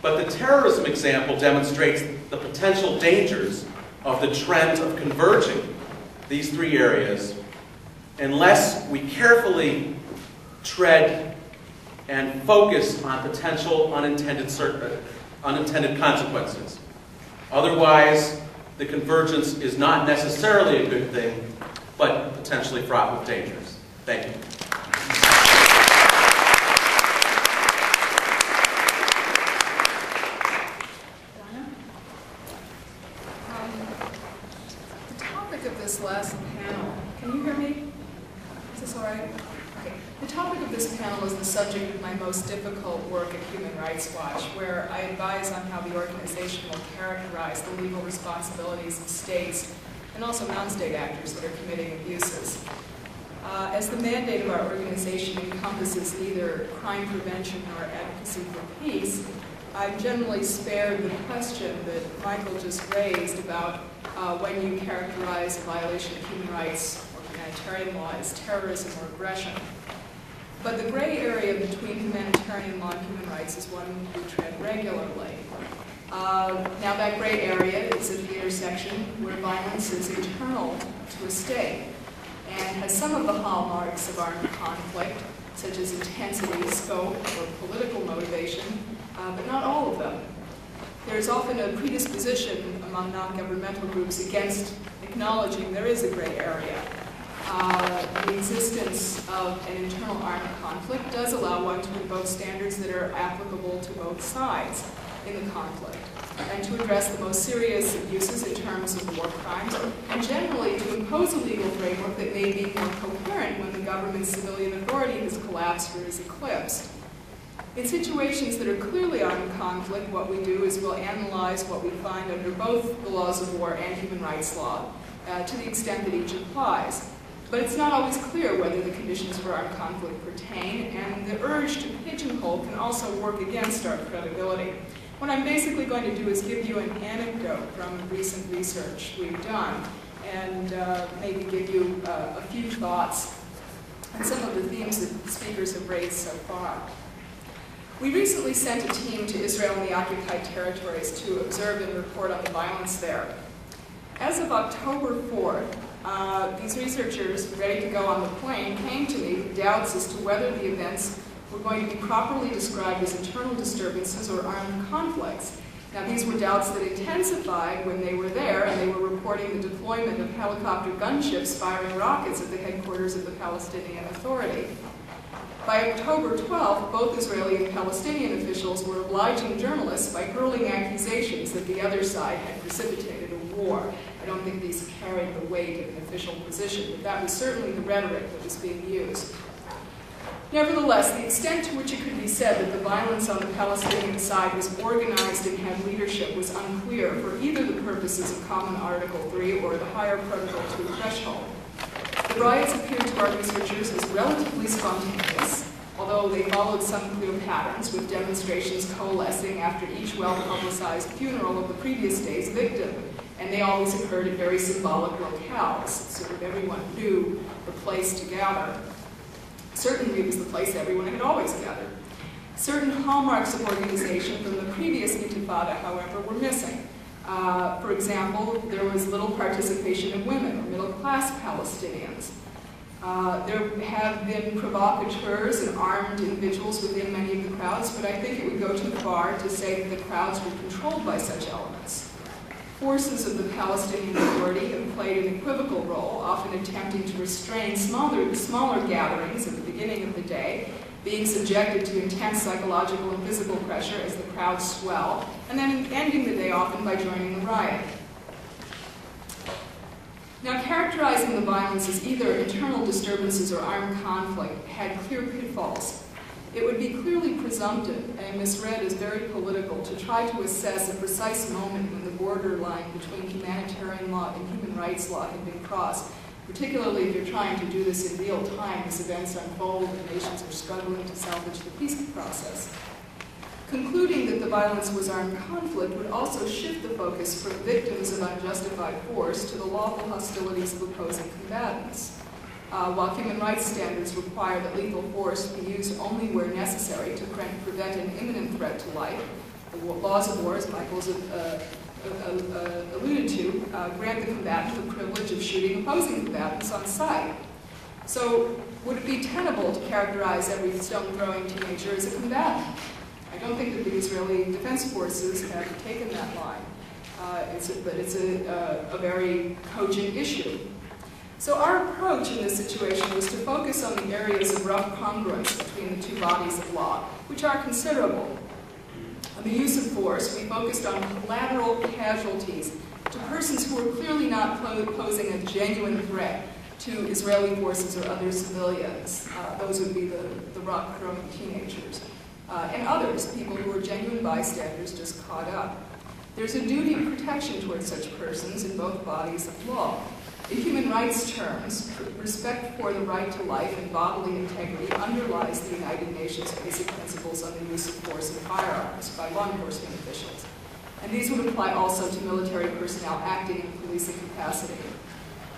But the terrorism example demonstrates the potential dangers of the trend of converging these three areas unless we carefully tread and focus on potential unintended, uh, unintended consequences. Otherwise, the convergence is not necessarily a good thing, but potentially fraught with dangers. Thank you. Um, the topic of this last panel, can you hear me? Is this all right? Okay. The topic of this panel is the subject of my most difficult work at Human Rights Watch, where I advise on how the organization will characterize the legal responsibilities of states and also non-state actors that are committing abuses. Uh, as the mandate of our organization encompasses neither crime prevention nor advocacy for peace, I'm generally spared the question that Michael just raised about uh, when you characterize a violation of human rights or humanitarian law as terrorism or aggression. But the gray area between humanitarian law and human rights is one we tread regularly. Uh, now that gray area is at the intersection where violence is internal to a state and has some of the hallmarks of armed conflict, such as intensity, scope, or political motivation, uh, but not all of them. There is often a predisposition among non-governmental groups against acknowledging there is a gray area. Uh, the existence of an internal armed conflict does allow one to invoke standards that are applicable to both sides in the conflict, and to address the most serious abuses in terms of war crimes, and generally to impose a legal framework that may be more coherent when the government's civilian authority has collapsed or is eclipsed. In situations that are clearly armed conflict, what we do is we'll analyze what we find under both the laws of war and human rights law, uh, to the extent that each applies. But it's not always clear whether the conditions for armed conflict pertain, and the urge to pigeonhole can also work against our credibility. What I'm basically going to do is give you an anecdote from recent research we've done and uh, maybe give you uh, a few thoughts on some of the themes that speakers have raised so far. We recently sent a team to Israel and the occupied territories to observe and report on the violence there. As of October 4th, uh, these researchers, ready to go on the plane, came to me with doubts as to whether the events were going to be properly described as internal disturbances or armed conflicts. Now, these were doubts that intensified when they were there and they were reporting the deployment of helicopter gunships firing rockets at the headquarters of the Palestinian Authority. By October 12th, both Israeli and Palestinian officials were obliging journalists by hurling accusations that the other side had precipitated a war. I don't think these carried the weight of an official position, but that was certainly the rhetoric that was being used. Nevertheless, the extent to which it could be said that the violence on the Palestinian side was organized and had leadership was unclear for either the purposes of Common Article 3 or the higher Protocol 2 threshold. The riots appeared to our researchers as relatively spontaneous, although they followed some clear patterns, with demonstrations coalescing after each well-publicized funeral of the previous day's victim, and they always occurred at very symbolic locales, so that everyone knew the place to gather. Certainly it was the place everyone had always gathered. Certain hallmarks of organization from the previous Intifada, however, were missing. Uh, for example, there was little participation of women or middle-class Palestinians. Uh, there have been provocateurs and armed individuals within many of the crowds, but I think it would go too far to say that the crowds were controlled by such elements. Forces of the Palestinian Authority have played an equivocal role, often attempting to restrain smaller, smaller gatherings at the beginning of the day, being subjected to intense psychological and physical pressure as the crowds swell, and then ending the day often by joining the riot. Now, characterizing the violence as either internal disturbances or armed conflict had clear pitfalls. It would be clearly presumptive and misread as very political to try to assess a precise moment when borderline between humanitarian law and human rights law had been crossed, particularly if you're trying to do this in real time as events unfold and nations are struggling to salvage the peace process. Concluding that the violence was armed conflict would also shift the focus from victims of unjustified force to the lawful hostilities of opposing combatants. Uh, while human rights standards require that lethal force be used only where necessary to pre prevent an imminent threat to life, The laws of war, as Michael's uh, alluded to, uh, grant the combatant the privilege of shooting opposing combatants on sight. So would it be tenable to characterize every stone-throwing teenager as a combatant? I don't think that the Israeli Defense Forces have taken that line. Uh, it's a, but it's a, a, a very cogent issue. So our approach in this situation was to focus on the areas of rough congruence between the two bodies of law, which are considerable. On the use of force, we focused on collateral casualties to persons who were clearly not posing a genuine threat to Israeli forces or other civilians. Uh, those would be the, the rock-throwing teenagers. Uh, and others, people who are genuine bystanders just caught up. There's a duty of protection towards such persons in both bodies of law. In human rights terms, respect for the right to life and bodily integrity underlies the United Nations basic principles on the use of force and firearms by law enforcement officials. And these would apply also to military personnel acting in policing capacity.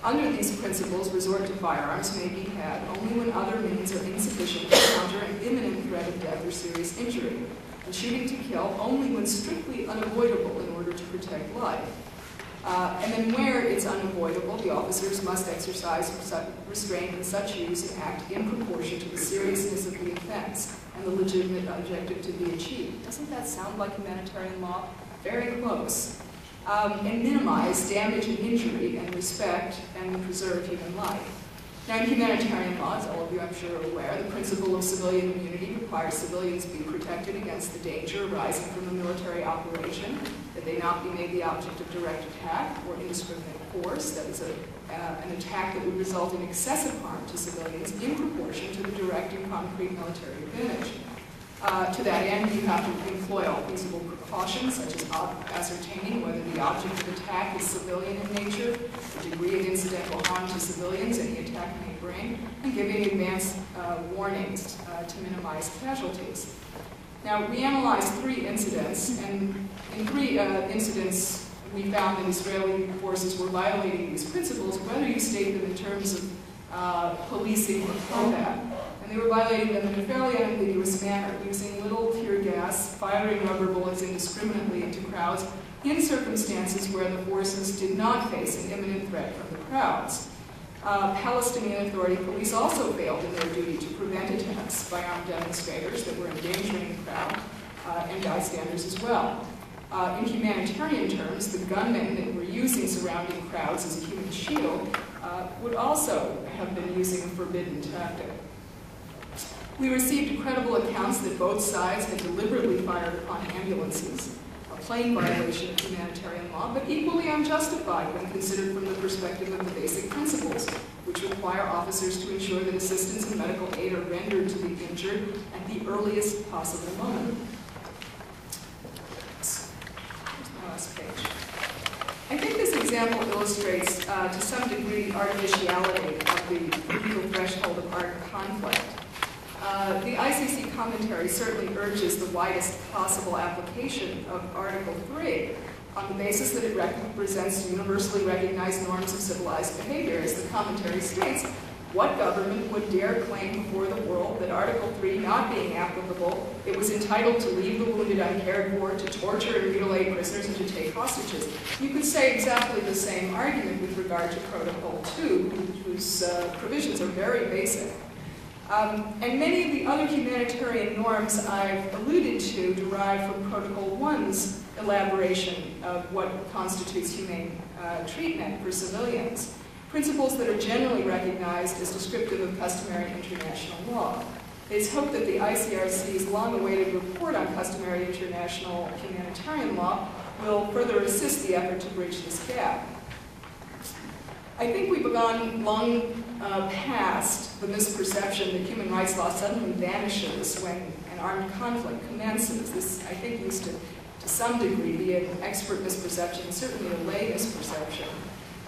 Under these principles, resort to firearms may be had only when other means are insufficient to counter an imminent threat of death or serious injury, and shooting to kill only when strictly unavoidable in order to protect life. Uh, and then where it's unavoidable, the officers must exercise restraint in such use and act in proportion to the seriousness of the offense and the legitimate objective to be achieved. Doesn't that sound like humanitarian law? Very close. Um, and minimize damage and injury and respect and preserve human life. Now, in humanitarian law, as all of you I'm sure are aware, the principle of civilian immunity requires civilians be protected against the danger arising from a military operation, that they not be made the object of direct attack or indiscriminate force, that is a, uh, an attack that would result in excessive harm to civilians in proportion to the direct and concrete military advantage. Uh, to that end, you have to employ all feasible precautions, such as ascertaining whether the object of attack is civilian in nature, degree of incidental harm to civilians in the attack may bring, and giving advance uh, warnings uh, to minimize casualties. Now, we analyzed three incidents, and in three uh, incidents, we found that Israeli forces were violating these principles, whether you state them in terms of uh, policing or combat and they were violating them in a fairly ambiguous manner, using little tear gas, firing rubber bullets indiscriminately into crowds in circumstances where the forces did not face an imminent threat from the crowds. Uh, Palestinian Authority police also failed in their duty to prevent attacks by armed demonstrators that were endangering the crowd uh, and bystanders as well. Uh, in humanitarian terms, the gunmen that were using surrounding crowds as a human shield uh, would also have been using a forbidden tactic. We received credible accounts that both sides had deliberately fired upon ambulances, plain violation of humanitarian law, but equally unjustified when considered from the perspective of the basic principles, which require officers to ensure that assistance and medical aid are rendered to the injured at the earliest possible moment. page. I think this example illustrates, uh, to some degree, the artificiality of the legal threshold of armed conflict. Uh, the ICC commentary certainly urges the widest possible application of Article 3 on the basis that it represents universally recognized norms of civilized behavior. As the commentary states, what government would dare claim before the world that Article 3 not being applicable, it was entitled to leave the wounded uncared for, to torture and mutilate prisoners, and to take hostages? You could say exactly the same argument with regard to Protocol 2, whose uh, provisions are very basic. Um, and many of the other humanitarian norms I've alluded to derive from Protocol 1's elaboration of what constitutes humane uh, treatment for civilians, principles that are generally recognized as descriptive of customary international law. It's hoped that the ICRC's long-awaited report on customary international humanitarian law will further assist the effort to bridge this gap. I think we've gone long uh, past the misperception that human rights law suddenly vanishes when an armed conflict commences. This, I think, used to, to some degree, be an expert misperception, certainly a lay misperception.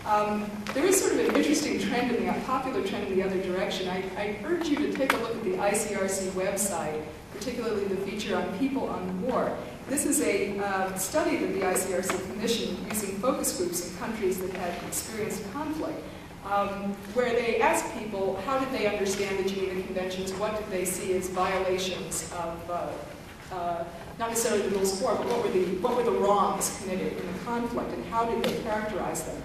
Um, there is sort of an interesting trend in the popular trend in the other direction. I, I urge you to take a look at the ICRC website, particularly the feature on people on war. This is a uh, study that the ICRC commissioned using focus groups in countries that had experienced conflict, um, where they asked people how did they understand the Geneva Conventions, what did they see as violations of, uh, uh, not necessarily the rules for, but what were the, what were the wrongs committed in the conflict and how did they characterize them?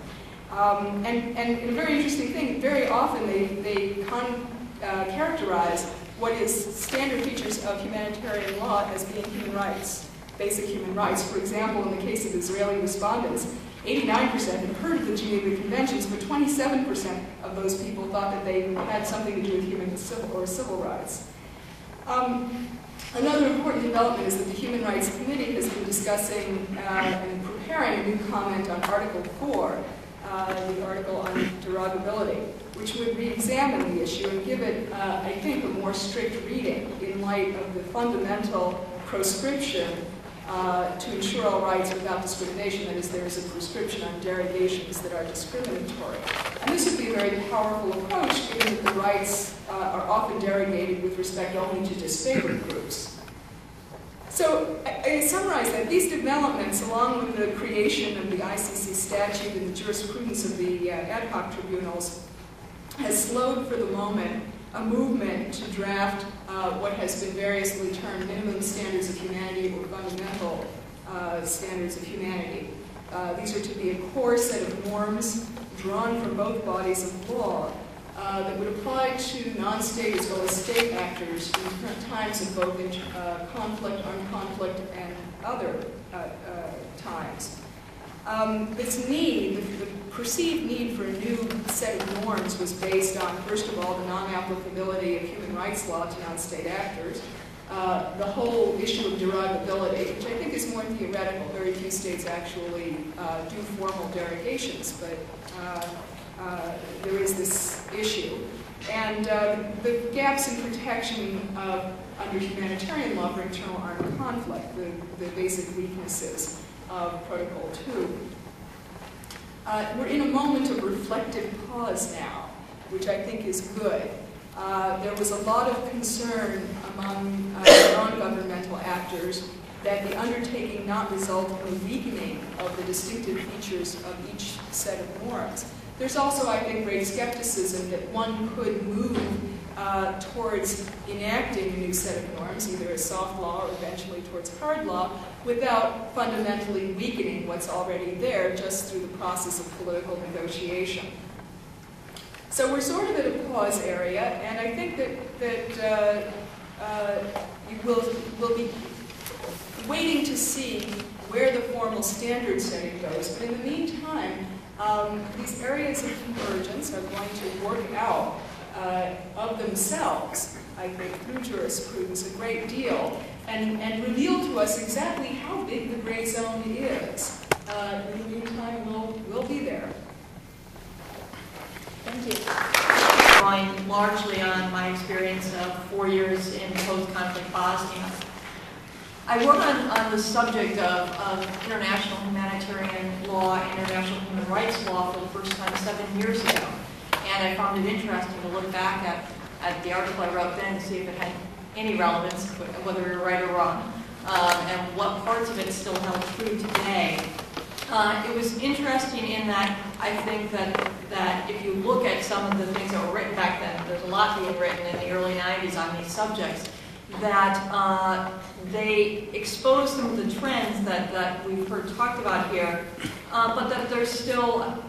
Um, and, and a very interesting thing, very often they, they con, uh, characterize what is standard features of humanitarian law as being human rights, basic human rights. For example, in the case of Israeli respondents, 89% had heard of the Geneva Conventions, but 27% of those people thought that they had something to do with human civil or civil rights. Um, another important development is that the Human Rights Committee has been discussing uh, and preparing a new comment on Article 4, uh, the article on derogability, which would re-examine the issue and give it, uh, I think, a more strict reading in light of the fundamental proscription uh, to ensure all rights without discrimination. That is, there is a prescription on derogations that are discriminatory. And this would be a very powerful approach, given that the rights uh, are often derogated with respect only to disfavored groups. So I, I summarize that these developments, along with the creation of the ICC statute and the jurisprudence of the uh, ad hoc tribunals, has slowed for the moment a movement to draft uh, what has been variously termed minimum standards of humanity or fundamental uh, standards of humanity. Uh, these are to be a core set of norms drawn from both bodies of law uh, that would apply to non-state as well as state actors in times of both uh, conflict, unconflict, and other uh, times. Um, this need, the, the, perceived need for a new set of norms was based on, first of all, the non-applicability of human rights law to non-state actors, uh, the whole issue of derogability, which I think is more theoretical. Very few states actually uh, do formal derogations, but uh, uh there is this issue. And uh, the gaps in protection under humanitarian law for internal armed conflict, the, the basic weaknesses of Protocol 2. Uh, we're in a moment of reflective pause now, which I think is good. Uh, there was a lot of concern among uh, non-governmental actors that the undertaking not result in a weakening of the distinctive features of each set of norms. There's also, I think, great skepticism that one could move uh, towards enacting a new set of norms, either as soft law or eventually towards hard law, without fundamentally weakening what's already there just through the process of political negotiation. So we're sort of at a pause area, and I think that, that uh, uh, will will be waiting to see where the formal standard setting goes. But in the meantime, um, these areas of convergence are going to work out uh, of themselves, I think, through jurisprudence a great deal, and, and reveal to us exactly how big the gray zone is. Uh, in the meantime, we'll, we'll be there. Thank you. Drawing largely on my experience of four years in post-conflict Bosnia. I work on, on the subject of, of international humanitarian law, international human rights law for the first time seven years ago and I found it interesting to look back at, at the article I wrote then to see if it had any relevance, whether we were right or wrong, um, and what parts of it still held true today. Uh, it was interesting in that I think that, that if you look at some of the things that were written back then, there's a lot being written in the early 90s on these subjects, that uh, they expose some of the trends that, that we've heard talked about here, uh, but that there's still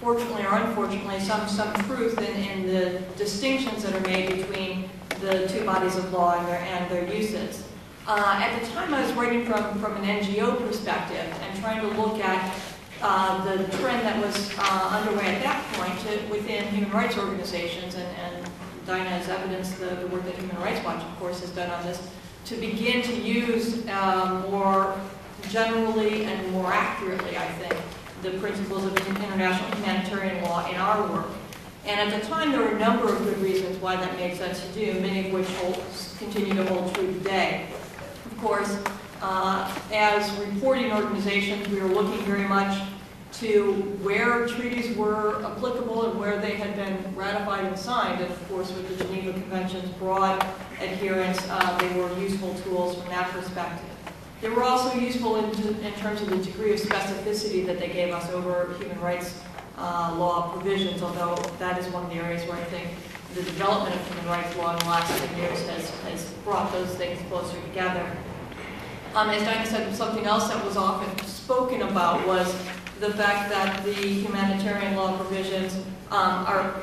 fortunately or unfortunately, some, some truth in, in the distinctions that are made between the two bodies of law and their, and their uses. Uh, at the time, I was writing from, from an NGO perspective and trying to look at uh, the trend that was uh, underway at that point to, within human rights organizations, and, and Dinah has evidenced the, the, work that Human Rights Watch, of course, has done on this, to begin to use uh, more generally and more accurately, I think, the principles of international humanitarian law in our work. And at the time, there were a number of good reasons why that made sense to do, many of which hold, continue to hold true today. Of course, uh, as reporting organizations, we were looking very much to where treaties were applicable and where they had been ratified and signed. And of course, with the Geneva Convention's broad adherence, uh, they were useful tools from that perspective. They were also useful in, in terms of the degree of specificity that they gave us over human rights uh, law provisions, although that is one of the areas where I think the development of human rights law in the last 10 years has, has brought those things closer together. Um, as Dinah said, something else that was often spoken about was the fact that the humanitarian law provisions um, are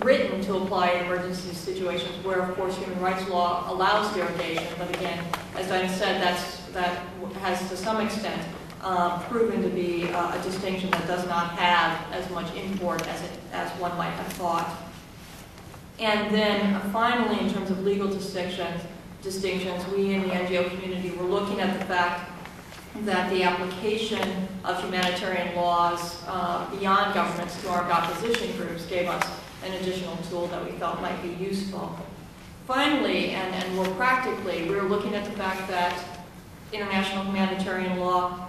written to apply in emergency situations where, of course, human rights law allows derogation. But again, as Dinah said, that's, that has to some extent uh, proven to be uh, a distinction that does not have as much import as, it, as one might have thought. And then uh, finally, in terms of legal distinctions, distinctions, we in the NGO community were looking at the fact that the application of humanitarian laws uh, beyond governments to armed opposition groups gave us an additional tool that we felt might be useful. Finally, and, and more practically, we were looking at the fact that international humanitarian law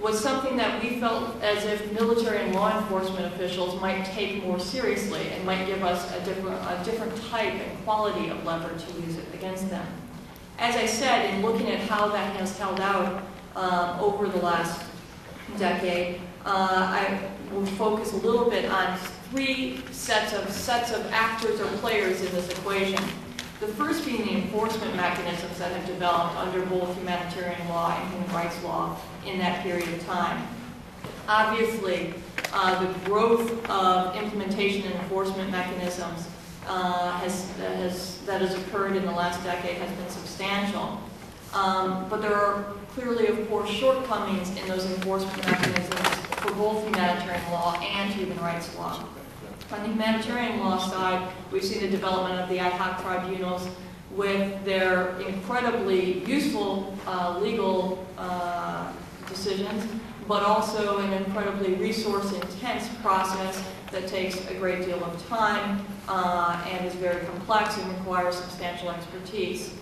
was something that we felt as if military and law enforcement officials might take more seriously and might give us a different, a different type and quality of lever to use it against them. As I said, in looking at how that has held out um, over the last decade, uh, I will focus a little bit on three sets of sets of actors or players in this equation. The first being the enforcement mechanisms that have developed under both humanitarian law and human rights law in that period of time. Obviously, uh, the growth of implementation and enforcement mechanisms uh, has, has, that has occurred in the last decade has been substantial. Um, but there are clearly, of course, shortcomings in those enforcement mechanisms for both humanitarian law and human rights law. On the humanitarian law side, we've seen the development of the ad hoc tribunals with their incredibly useful uh, legal uh, decisions, but also an incredibly resource-intense process that takes a great deal of time uh, and is very complex and requires substantial expertise.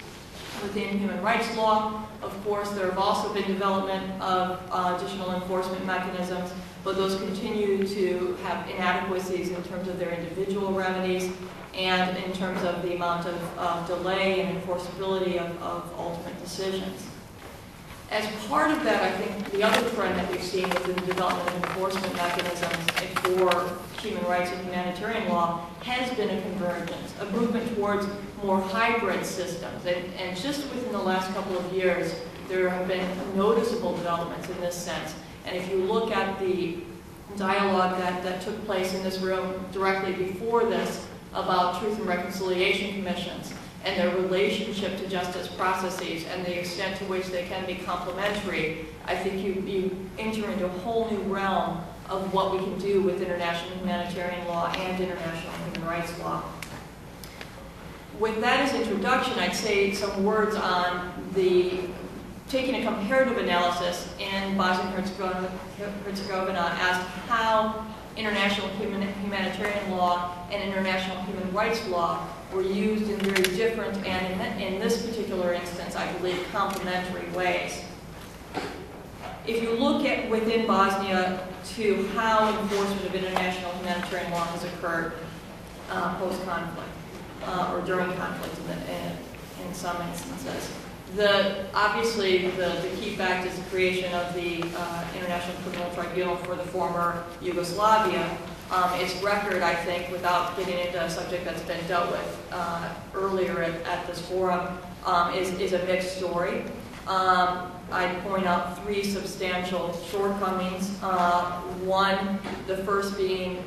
Within human rights law, of course, there have also been development of uh, additional enforcement mechanisms but those continue to have inadequacies in terms of their individual remedies and in terms of the amount of uh, delay and enforceability of, of ultimate decisions. As part of that, I think the other trend that we've seen within the development of enforcement mechanisms for human rights and humanitarian law has been a convergence, a movement towards more hybrid systems. And, and just within the last couple of years, there have been noticeable developments in this sense. And if you look at the dialogue that, that took place in this room directly before this about truth and reconciliation commissions and their relationship to justice processes and the extent to which they can be complementary, I think you, you enter into a whole new realm of what we can do with international humanitarian law and international human rights law. With that as introduction, I'd say some words on the taking a comparative analysis in Bosnia-Herzegovina as how international human, humanitarian law and international human rights law were used in very different and, in, in this particular instance, I believe, complementary ways. If you look at within Bosnia to how enforcement of international humanitarian law has occurred uh, post-conflict uh, or during conflict in, the, in, in some instances, the, obviously, the, the key fact is the creation of the uh, International Criminal Tribunal for the former Yugoslavia. Um, its record, I think, without getting into a subject that's been dealt with uh, earlier at, at, this forum, um, is, is a mixed story. Um, I'd point out three substantial shortcomings. Uh, one, the first being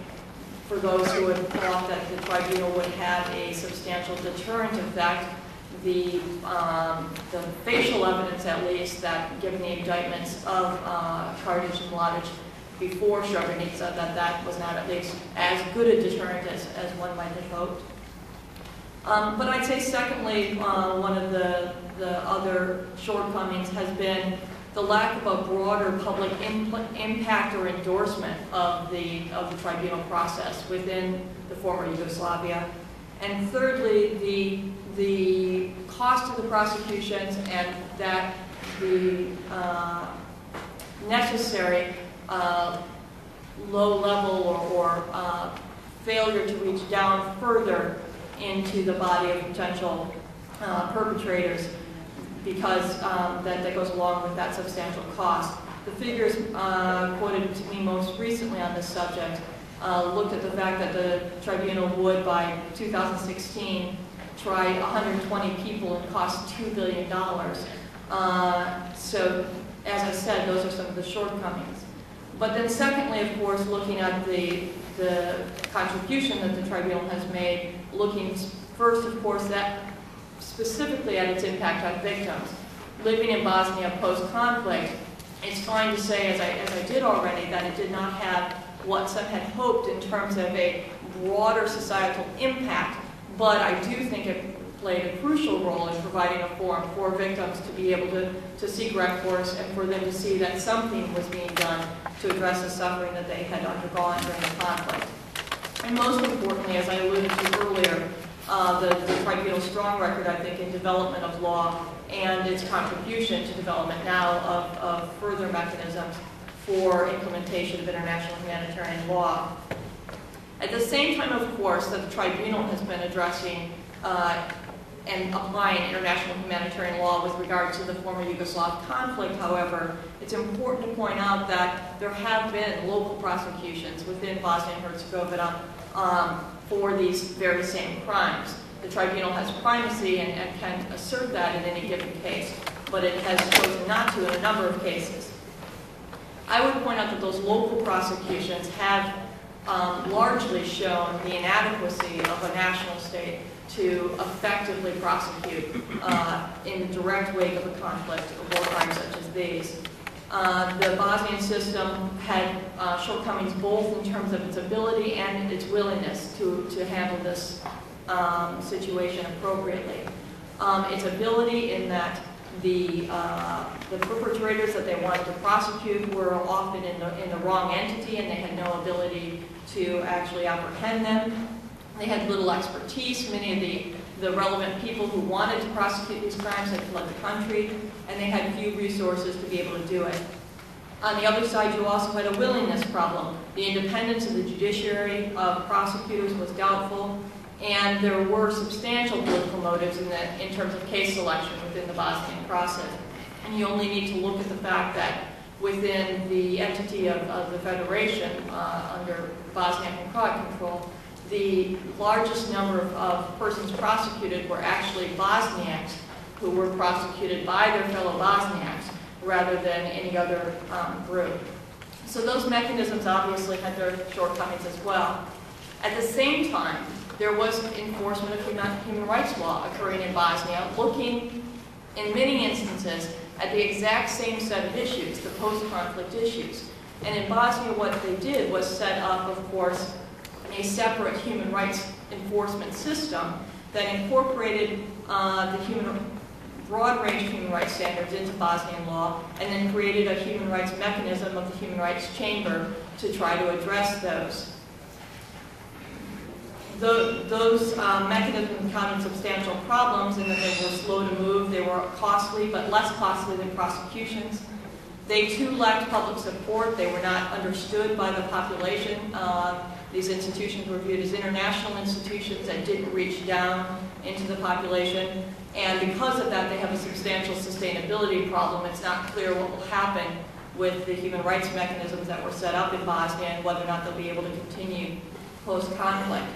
for those who had thought that the tribunal would have a substantial deterrent effect, the, um, the facial evidence, at least, that given the indictments of uh, and Mladic before Srebrenica, that that was not at least as good a deterrent as, as one might have hoped. Um, but I'd say secondly, uh, one of the, the other shortcomings has been the lack of a broader public impact or endorsement of the, of the tribunal process within the former Yugoslavia. And thirdly, the the cost of the prosecutions and that the uh, necessary uh, low level or, or uh, failure to reach down further into the body of potential uh, perpetrators because um, that, that goes along with that substantial cost. The figures uh, quoted to me most recently on this subject uh, looked at the fact that the tribunal would, by 2016, try 120 people and cost $2 billion. Uh, So, as I said, those are some of the shortcomings. But then secondly, of course, looking at the, the contribution that the tribunal has made, looking first, of course, specifically at its impact on victims. Living in Bosnia post-conflict, it's fine to say, as I, as I did already, that it did not have what some had hoped in terms of a broader societal impact, but I do think it played a crucial role in providing a forum for victims to be able to, to seek recourse and for them to see that something was being done to address the suffering that they had undergone during the conflict. And most importantly, as I alluded to earlier, uh, the, the tribunal's strong record, I think, in development of law and its contribution to development now of, of further mechanisms for implementation of international humanitarian law. At the same time, of course, that the tribunal has been addressing uh, and applying international humanitarian law with regard to the former Yugoslav conflict, however, it's important to point out that there have been local prosecutions within Bosnia and Herzegovina um, for these very same crimes. The tribunal has primacy and, and can assert that in any given case, but it has chosen not to in a number of cases. I would point out that those local prosecutions have um, largely shown the inadequacy of a national state to effectively prosecute uh, in the direct wake of a conflict or war crimes such as these. Uh, the Bosnian system had uh, shortcomings both in terms of its ability and its willingness to, to handle this um, situation appropriately. Um, its ability in that the, uh, the perpetrators that they wanted to prosecute were often in the, in the wrong entity and they had no ability to actually apprehend them. They had little expertise. Many of the, the relevant people who wanted to prosecute these crimes had fled the country, and they had few resources to be able to do it. On the other side, you also had a willingness problem. The independence of the judiciary of prosecutors was doubtful, and there were substantial political motives in, the, in terms of case selection within the Bosnian process. And you only need to look at the fact that within the entity of, of the Federation uh, under Bosnian and Croat control, the largest number of, of persons prosecuted were actually Bosniaks who were prosecuted by their fellow Bosniaks rather than any other um, group. So those mechanisms obviously had their shortcomings as well. At the same time, there was enforcement of human, rights law occurring in Bosnia, looking in many instances at the exact same set of issues, the post-conflict issues. And in Bosnia, what they did was set up, of course, a separate human rights enforcement system that incorporated uh, the human broad range of human rights standards into Bosnian law, and then created a human rights mechanism of the Human Rights Chamber to try to address those. The, those um, mechanisms encountered substantial problems in that they were slow to move, they were costly, but less costly than prosecutions. They too lacked public support, they were not understood by the population. Uh, these institutions were viewed as international institutions that didn't reach down into the population. And because of that, they have a substantial sustainability problem. It's not clear what will happen with the human rights mechanisms that were set up in Bosnia and whether or not they'll be able to continue post-conflict.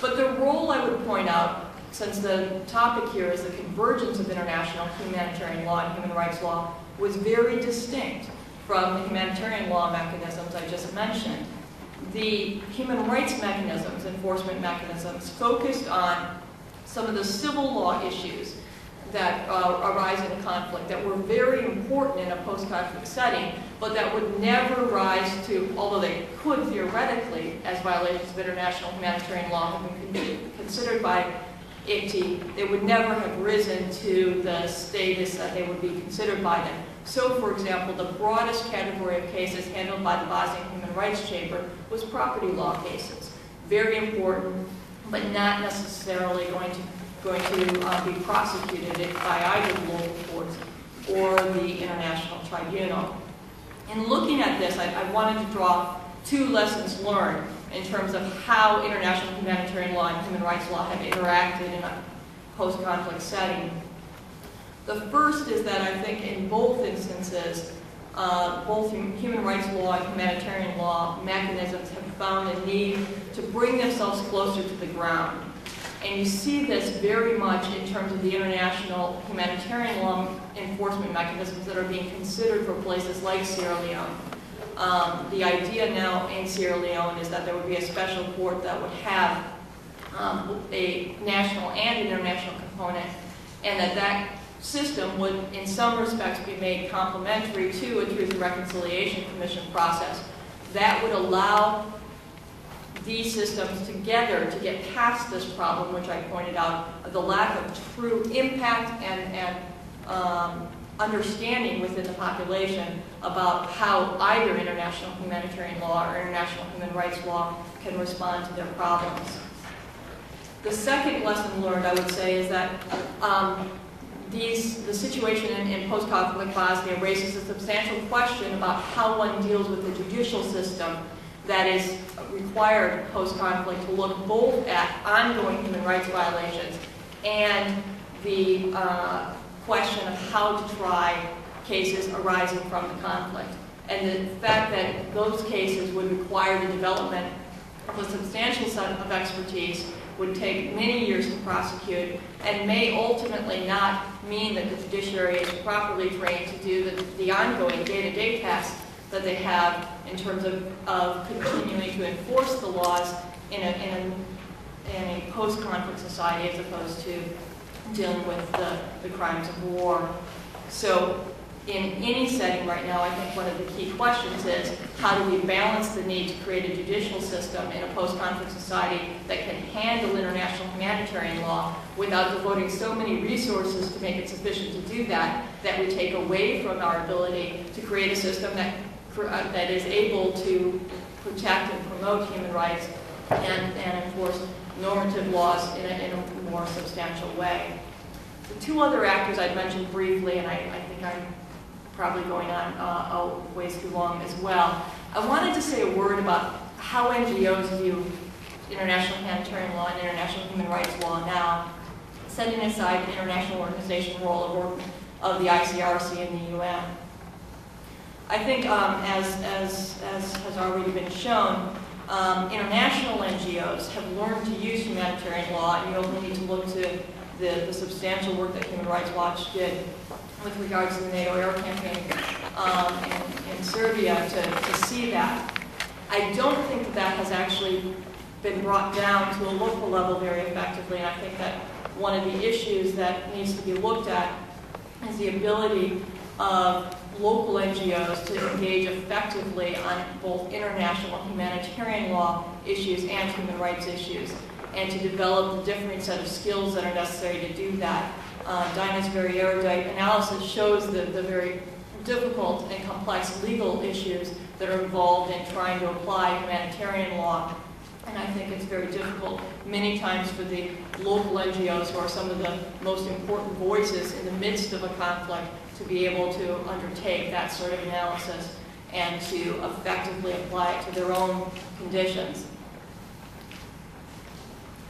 But the role I would point out, since the topic here is the convergence of international humanitarian law and human rights law, was very distinct from the humanitarian law mechanisms I just mentioned. The human rights mechanisms, enforcement mechanisms, focused on some of the civil law issues that uh, arise in conflict that were very important in a post-conflict setting, but that would never rise to, although they could theoretically, as violations of international humanitarian law have been considered by ICTY, they would never have risen to the status that they would be considered by them. So, for example, the broadest category of cases handled by the Bosnian Human Rights Chamber was property law cases. Very important, but not necessarily going to, going to uh, be prosecuted by either the local courts or the International Tribunal. In looking at this, I, I wanted to draw two lessons learned in terms of how international humanitarian law and human rights law have interacted in a post-conflict setting. The first is that I think in both instances, uh, both human rights law and humanitarian law mechanisms have found a need to bring themselves closer to the ground. And you see this very much in terms of the international humanitarian law enforcement mechanisms that are being considered for places like Sierra Leone. Um, the idea now in Sierra Leone is that there would be a special court that would have um, a national and an international component, and that that system would, in some respects, be made complementary to a Truth and Reconciliation Commission process. That would allow these systems together to get past this problem, which I pointed out, the lack of true impact and, and um, understanding within the population about how either international humanitarian law or international human rights law can respond to their problems. The second lesson learned, I would say, is that um, these, the situation in, in post-conflict Bosnia raises a substantial question about how one deals with the judicial system that is required post-conflict to look both at ongoing human rights violations and the uh, question of how to try cases arising from the conflict. And the fact that those cases would require the development of a substantial set of expertise would take many years to prosecute and may ultimately not mean that the judiciary is properly trained to do the, the ongoing day-to-day tasks that they have in terms of, of continuing to enforce the laws in a, in a, in a post-conflict society as opposed to dealing with the, the crimes of war. So in any setting right now, I think one of the key questions is how do we balance the need to create a judicial system in a post-conflict society that can handle international humanitarian law without devoting so many resources to make it sufficient to do that, that we take away from our ability to create a system that, uh, that is able to protect and promote human rights and, and enforce normative laws in a, in a more substantial way. The two other actors I'd mentioned briefly, and I, I think I'm probably going on uh, a ways too long as well. I wanted to say a word about how NGOs view international humanitarian law and international human rights law now, setting aside the international organization role of, of the ICRC and the UN. I think, um, as, as, as has already been shown, um, international NGOs have learned to use humanitarian law, and you only need to look to the, the substantial work that Human Rights Watch did with regards to the NATO air campaign um, in, in Serbia to, to see that. I don't think that that has actually been brought down to a local level very effectively, and I think that one of the issues that needs to be looked at is the ability of local NGOs to engage effectively on both international humanitarian law issues and human rights issues, and to develop the different set of skills that are necessary to do that uh, Dinah's very erudite analysis shows the, the very difficult and complex legal issues that are involved in trying to apply humanitarian law. And I think it's very difficult many times for the local NGOs who are some of the most important voices in the midst of a conflict to be able to undertake that sort of analysis and to effectively apply it to their own conditions.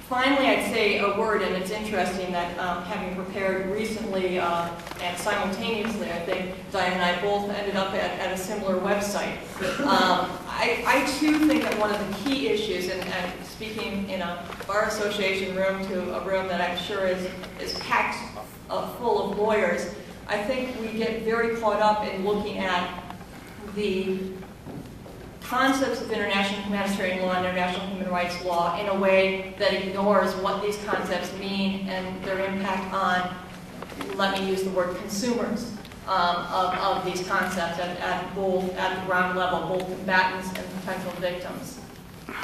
Finally, I'd say a word, and it's interesting that um, having prepared recently uh, and simultaneously, I think Diane and I both ended up at, at a similar website. Um, I, I, too think that one of the key issues, and, and, speaking in a bar association room to a room that I'm sure is, is packed uh, full of lawyers, I think we get very caught up in looking at the concepts of international humanitarian law and international human rights law in a way that ignores what these concepts mean and their impact on, let me use the word consumers, um, of, of, these concepts at, at, both at the ground level, both combatants and potential victims.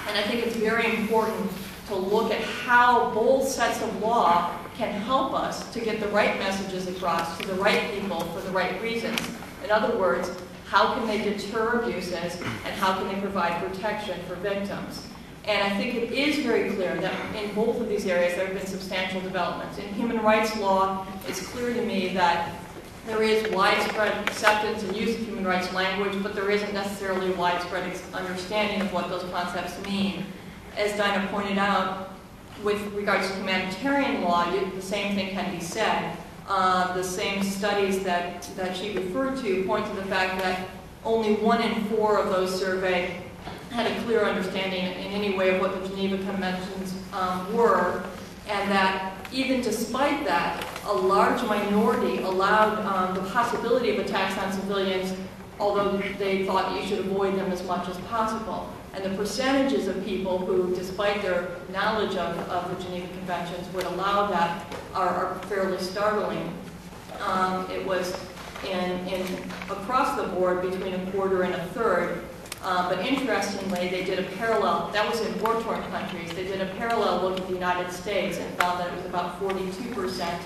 And I think it's very important to look at how both sets of law can help us to get the right messages across to the right people for the right reasons. In other words, how can they deter abuses, and how can they provide protection for victims? And I think it is very clear that in both of these areas there have been substantial developments. In human rights law, it's clear to me that there is widespread acceptance and use of human rights language, but there isn't necessarily widespread understanding of what those concepts mean. As Dinah pointed out, with regards to humanitarian law, the same thing can be said. Uh, the same studies that, that she referred to point to the fact that only one in four of those surveyed had a clear understanding in any way of what the Geneva Conventions um, were. And that even despite that, a large minority allowed um, the possibility of attacks on civilians, although they thought you should avoid them as much as possible. And the percentages of people who, despite their knowledge of, of the Geneva Conventions, would allow that are, are fairly startling. Um, it was in, in across the board between a quarter and a third. Uh, but interestingly, they did a parallel, that was in war-torn countries, they did a parallel look at the United States and found that it was about 42%.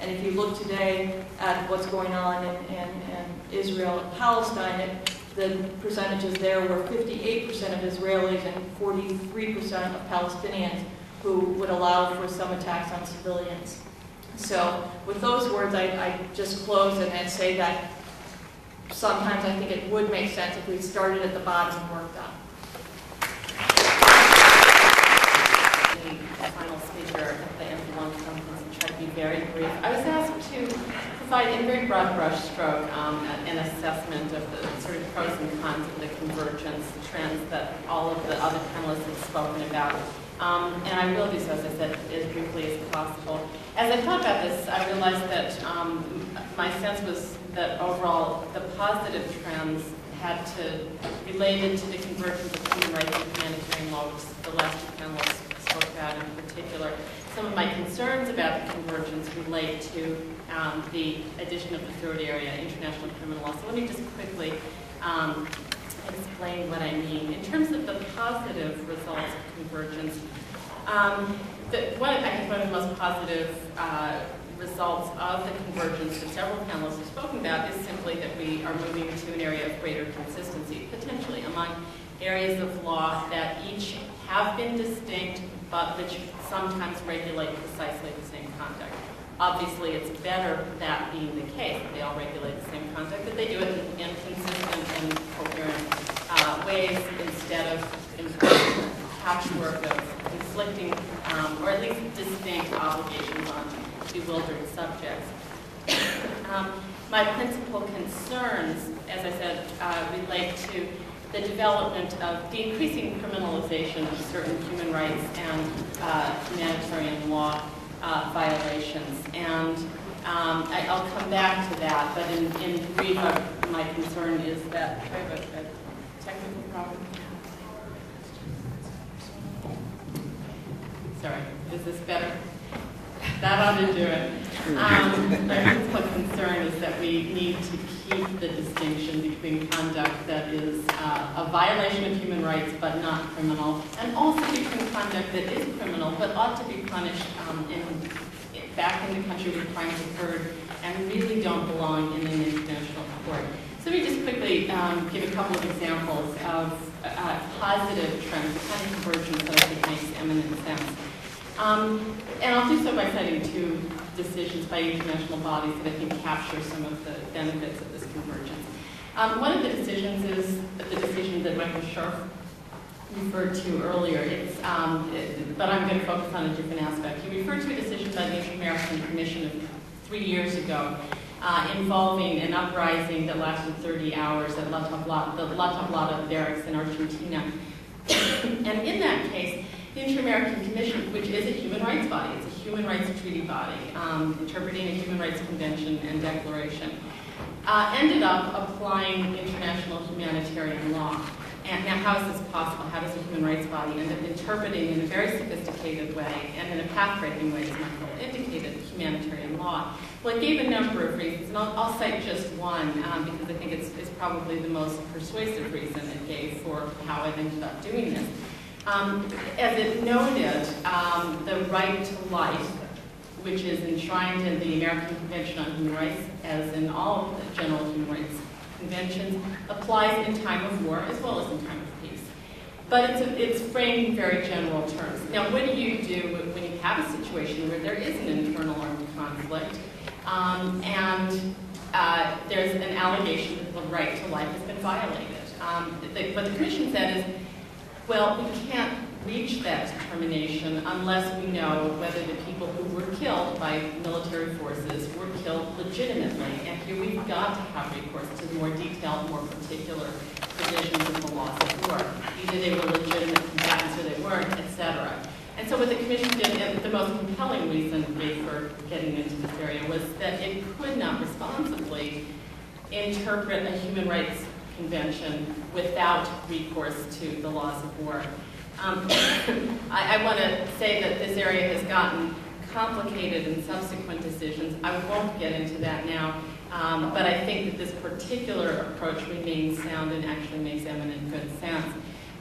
And if you look today at what's going on in, in, in Israel and Palestine, it, the percentages there were 58% of Israelis and 43% of Palestinians who would allow for some attacks on civilians. So with those words, I, I just close and say that sometimes I think it would make sense if we started at the bottom and worked up. The final speaker at the end of the long conference try to be very brief. I was asked to provide in very broad brush stroke um, an assessment of the sort of pros and cons of the convergence trends that all of the other panelists have spoken about. Um, and I will do so, as I said, as briefly as possible. As I thought about this, I realized that um, my sense was that overall the positive trends had to related to the convergence of human rights and humanitarian law, which the last two panelists spoke about in particular. Some of my concerns about the convergence relate to um, the addition of the third area, international criminal law. So let me just quickly um, explain what I mean. In terms of the positive results of convergence, um, the, one, I think one of the most positive uh, results of the convergence that several panelists have spoken about is simply that we are moving to an area of greater consistency, potentially among areas of law that each have been distinct, but which sometimes regulate precisely the same conduct. Obviously, it's better that being the case, that they all regulate the same conduct, that they do it in, consistent and coherent uh, ways instead of in patchwork of conflicting, um, or at least distinct obligations on bewildered subjects. um, my principal concerns, as I said, uh, relate to the development of the increasing criminalization of certain human rights and uh, humanitarian law uh, violations. And um, I, will come back to that, but in, in brief, my concern is that, I have a, a technical problem. Sorry, is this better? That ought to do it. Um, my principal concern is that we need to keep the distinction between conduct that is uh, a violation of human rights but not criminal, and also between conduct that is criminal but ought to be punished um, in, back in the country where crimes occurred and really don't belong in an international court. So let me just quickly um, give a couple of examples of uh, positive trends, the kind of convergence that I think makes eminent sense. Um, and I'll do so by citing two decisions by international bodies that I think capture some of the benefits of this convergence. Um, one of the decisions is the decision that Michael Scharf referred to earlier. It's, um, it, but I'm going to focus on a different aspect. He referred to a decision by the Inter-American Commission of three years ago uh, involving an uprising that lasted 30 hours at La Tablada, the La Tablada barracks in Argentina. [COUGHS] and in that case, the Inter-American Commission, which is a human rights body, it's a human rights treaty body, um, interpreting a human rights convention and declaration, uh, ended up applying international humanitarian law. And now how is this possible? How does a human rights body end up interpreting in a very sophisticated way and in a path-breaking way, as Michael indicated, humanitarian law? Well, it gave a number of reasons, and I'll, I'll cite just one um, because I think it's, it's probably the most persuasive reason it gave for how it ended up doing this. Um, as it noted, um, the right to life, which is enshrined in the American Convention on Human Rights, as in all general human rights conventions, applies in time of war as well as in time of peace. But it's, a, it's framed in very general terms. Now, what do you do when you have a situation where there is an internal armed conflict um, and uh, there's an allegation that the right to life has been violated? Um, the, what the Commission said is, well, we can't reach that determination unless we know whether the people who were killed by military forces were killed legitimately. And here we've got to have recourse to more detailed, more particular provisions of the laws of war. Either they were legitimate combatants or they weren't, etc. And so so what the commission did, and the most compelling reason for getting into this area was that it could not responsibly interpret a human rights convention without recourse to the laws of war. Um, [COUGHS] I, I want to say that this area has gotten complicated in subsequent decisions. I won't get into that now, um, but I think that this particular approach remains sound and actually makes eminent good sense.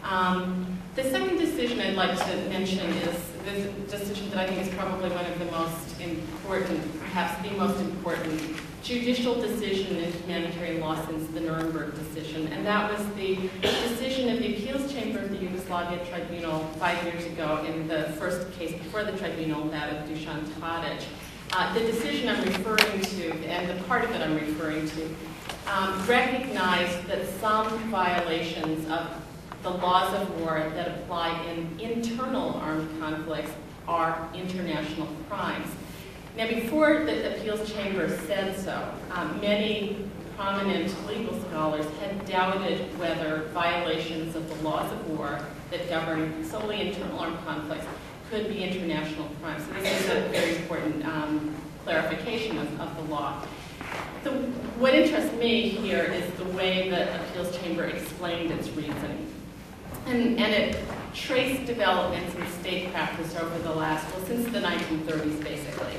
Um, the second decision I'd like to mention is this decision that I think is probably one of the most important, perhaps the most important judicial decision in humanitarian law since the Nuremberg decision, and that was the decision of the appeals chamber of the Yugoslavia Tribunal five years ago in the first case before the tribunal, that of Dusan Tadic. Uh, the decision I'm referring to, and the part of it I'm referring to, um, recognized that some violations of the laws of war that apply in internal armed conflicts are international crimes. Now, before the appeals chamber said so, um, many prominent legal scholars had doubted whether violations of the laws of war that govern solely internal armed conflicts could be international crimes. So this is a very important um, clarification of, of the law. The, what interests me here is the way the appeals chamber explained its reasoning. And, and it traced developments in state practice over the last, well, since the 1930s, basically,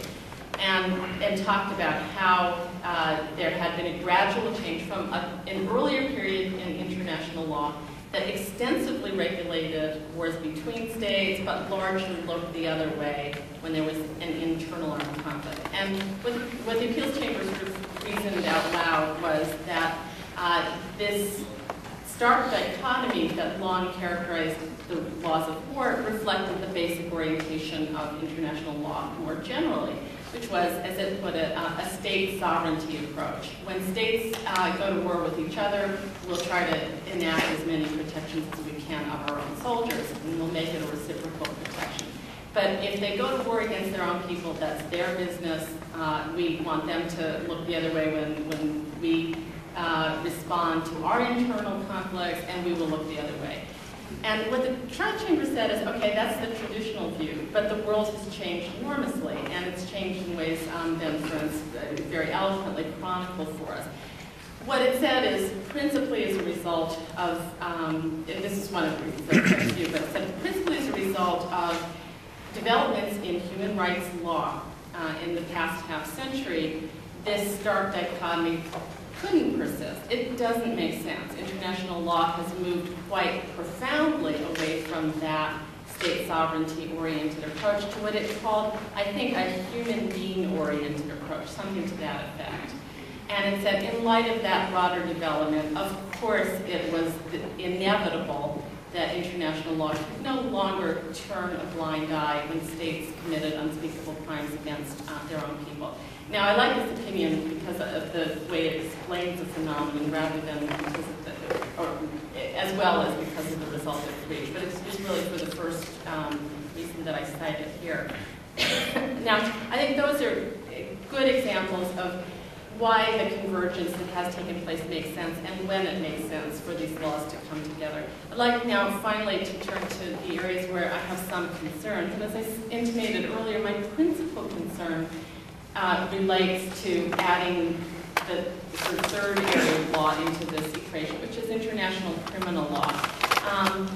and, and talked about how uh, there had been a gradual change from a, an earlier period in international law that extensively regulated wars between states, but largely looked the other way when there was an internal armed conflict. And what, what the appeals chamber reasoned out loud was that uh, this stark dichotomy that long characterized the laws of war reflected the basic orientation of international law more generally, which was, as it put it, uh, a state sovereignty approach. When states uh, go to war with each other, we'll try to enact as many protections as we can of our own soldiers, and we'll make it a reciprocal protection. But if they go to war against their own people, that's their business. Uh, we want them to look the other way when, when we uh, respond to our internal conflicts, and we will look the other way. And what the trial chamber said is, okay, that's the traditional view, but the world has changed enormously, and it's changed in ways um, Ben Ferencz uh, very eloquently chronicled for us. What it said is, principally as a result of, um, this is one of the reasons I view, but it said principally as a result of developments in human rights law uh, in the past half century, this stark dichotomy couldn't persist. It doesn't make sense. International law has moved quite profoundly away from that state sovereignty-oriented approach to what it's called, I think, a human being-oriented approach, something to that effect. And it said, in light of that broader development, of course it was inevitable that international law could no longer turn a blind eye when states committed unspeakable crimes against uh, their own people. Now, I like this opinion because of the way it explains the phenomenon rather than because of the, or as well as because of the result it creates. But it's just really for the first um, reason that I cited here. [COUGHS] now, I think those are good examples of why the convergence that has taken place makes sense and when it makes sense for these laws to come together. I'd like now finally to turn to the areas where I have some concerns. And as I intimated earlier, my principal concern uh, relates to adding the, the, third area of law into this equation, which is international criminal law. Um,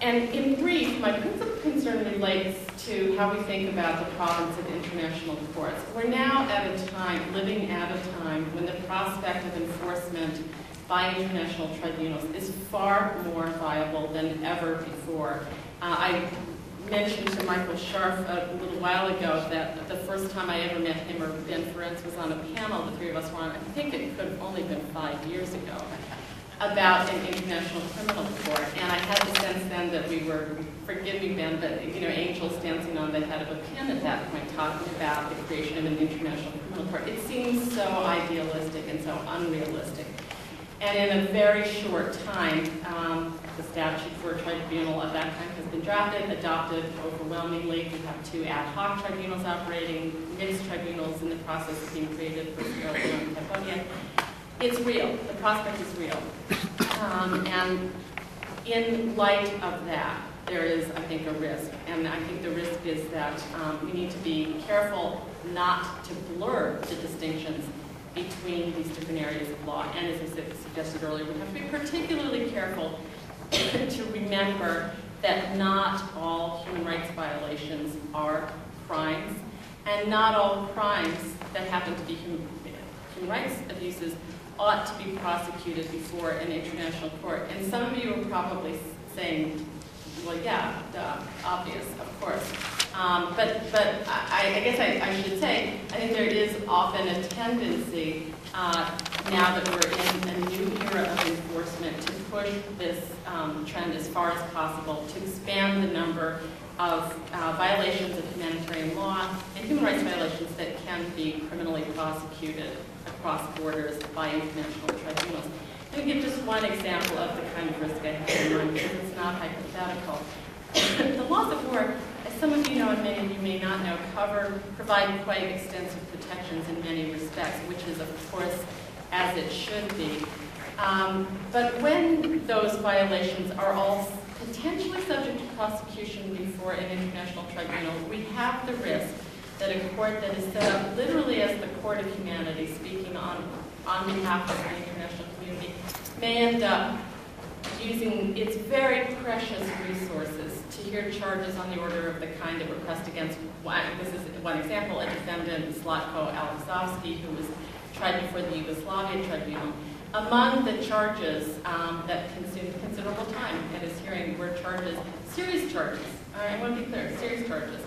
and in brief, my principal concern relates to how we think about the province of international courts. We're now at a time, living at a time, when the prospect of enforcement by international tribunals is far more viable than ever before. Uh, I mentioned to Michael Scharf a little while ago that the first time I ever met him or Ben Ferencz was on a panel, the three of us were on, I think it could have only been five years ago, about an international criminal court. And I had the sense then that we were, forgive me Ben, but you know, angels dancing on the head of a pin at that point, talking about the creation of an international criminal court. It seems so idealistic and so unrealistic. And in a very short time, um, the statute for a tribunal of that kind has been drafted, adopted overwhelmingly. We have two ad hoc tribunals operating, mixed tribunals in the process of being created for Sierra Leone and Cambodia. It's real. The prospect is real. Um, and in light of that, there is, I think, a risk. And I think the risk is that um, we need to be careful not to blur the distinctions between these different areas of law. And as I suggested earlier, we have to be particularly careful [COUGHS] to remember that not all human rights violations are crimes, and not all crimes that happen to be human, human rights abuses ought to be prosecuted before an international court. And some of you are probably saying, well, yeah, duh, obvious, of course. Um, but but I, I guess I, I should say, I think there is often a tendency, uh, now that we're in a new era of enforcement, to push this um, trend as far as possible, to expand the number of uh, violations of humanitarian law and human rights violations that can be criminally prosecuted across borders by international tribunals. Me give just one example of the kind of risk I have in mind, because it's not hypothetical. The laws of war, as some of you know and many of you may not know, cover, provide quite extensive protections in many respects, which is, of course, as it should be. Um, but when those violations are all potentially subject to prosecution before an international tribunal, we have the risk that a court that is set up literally as the court of humanity, speaking on, on behalf of the international may end up using its very precious resources to hear charges on the order of the kind that were pressed against, this is one example, a defendant, Zlatko Aleksovski, who was tried before the Yugoslavia Tribunal. Among the charges um, that consumed considerable time at his hearing were charges, serious charges, all right, I want to be clear, serious charges,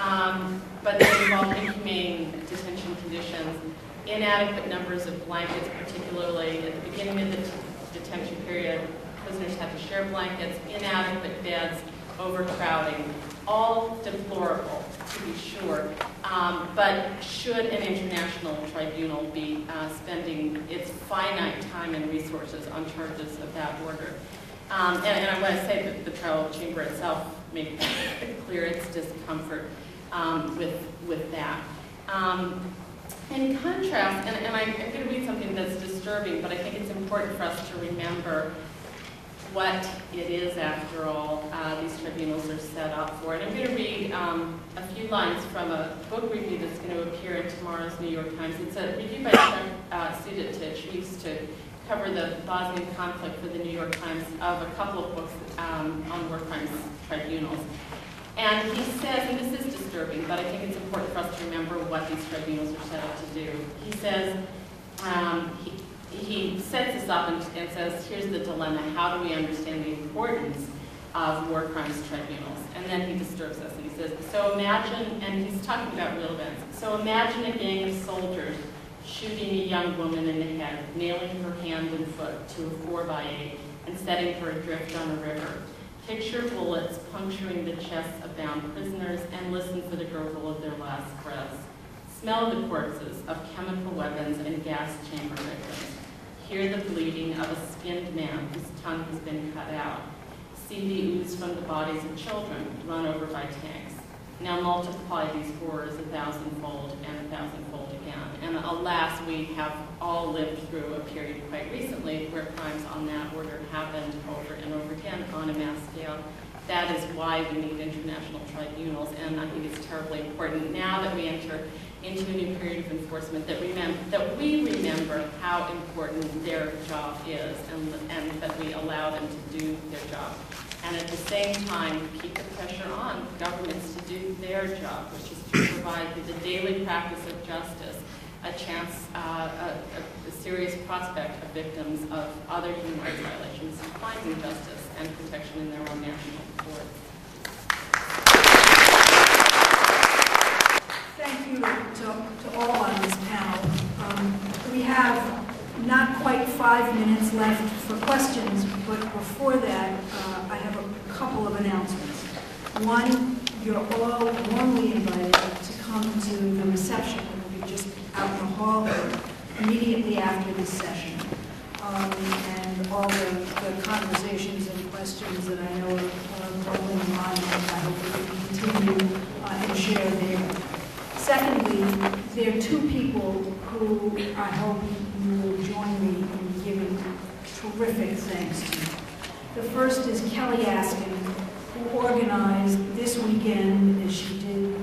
um, but they involved inhumane detention conditions, inadequate numbers of blankets, particularly at the beginning of the detention period, prisoners had to share blankets, inadequate beds, overcrowding, all deplorable, to be sure. Um, but should an international tribunal be uh, spending its finite time and resources on charges of that order? Um, and, and, I want to say that the trial chamber itself made clear its discomfort um, with, with that. In contrast, and, and I, I'm going to read something that's disturbing, but I think it's important for us to remember what it is, after all, uh, these tribunals are set up for. And I'm going to read um, a few lines from a book review that's going to appear in tomorrow's New York Times. It's a review by Chuck uh, Sudetic, who used to cover the Bosnian conflict for the New York Times, of a couple of books um, on war crimes tribunals. And he says, and this is disturbing, but I think it's important for us to remember what these tribunals are set up to do. He says, um, he, he sets this up and, and, says, here's the dilemma. How do we understand the importance of war crimes tribunals? And then he disturbs us and he says, so imagine, and he's talking about real events, so imagine a gang of soldiers shooting a young woman in the head, nailing her hand and foot to a 4 by 8 and setting her adrift on a river. Picture bullets puncturing the chests of bound prisoners and listen for the gurgle of their last breaths. Smell the corpses of chemical weapons and gas chamber victims. Hear the bleeding of a skinned man whose tongue has been cut out. See the ooze from the bodies of children run over by tanks. Now multiply these horrors a thousandfold and a thousandfold. And alas, we have all lived through a period quite recently where crimes on that order happened over and over again on a mass scale. That is why we need international tribunals, and I think it's terribly important now that we enter into a new period of enforcement that, that we remember how important their job is and, and that we allow them to do their job. And at the same time, keep the pressure on governments to do their job, which is to provide the daily practice of justice a chance, uh, a, a, serious prospect of victims of other human rights violations finding justice and protection in their own national courts. Thank you to, to all on this panel. Um, we have not quite five minutes left for questions, but before that, uh, I have a couple of announcements. One, you're all warmly invited to come to the reception that will be just out in the hall immediately after this session. Um, and all the, the, conversations and questions that I know are rolling on, I hope we can continue uh, and share there. Secondly, there are two people who I hope you will join me in giving terrific thanks to. The first is Kelly Askin, who organized this weekend as she did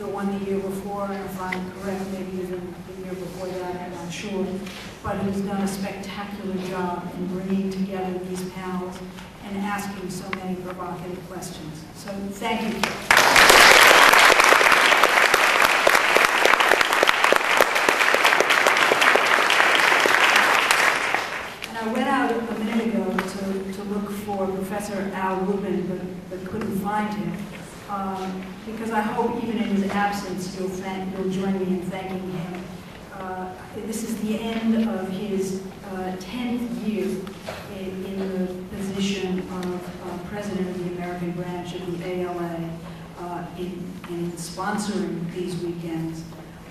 the one the year before, if I'm correct, maybe even that, I'm not sure. But he's done a spectacular job in bringing together these panels and asking so many provocative questions. So thank you. And I went out a minute ago to, to look for Professor Al Rubin, but, but couldn't find him. Um, because I hope even in his absence, you'll thank, you'll join me in thanking him. Uh, this is the end of his uh, 10th year in, in the position of uh, president of the American branch of the ILA uh, in, in sponsoring these weekends.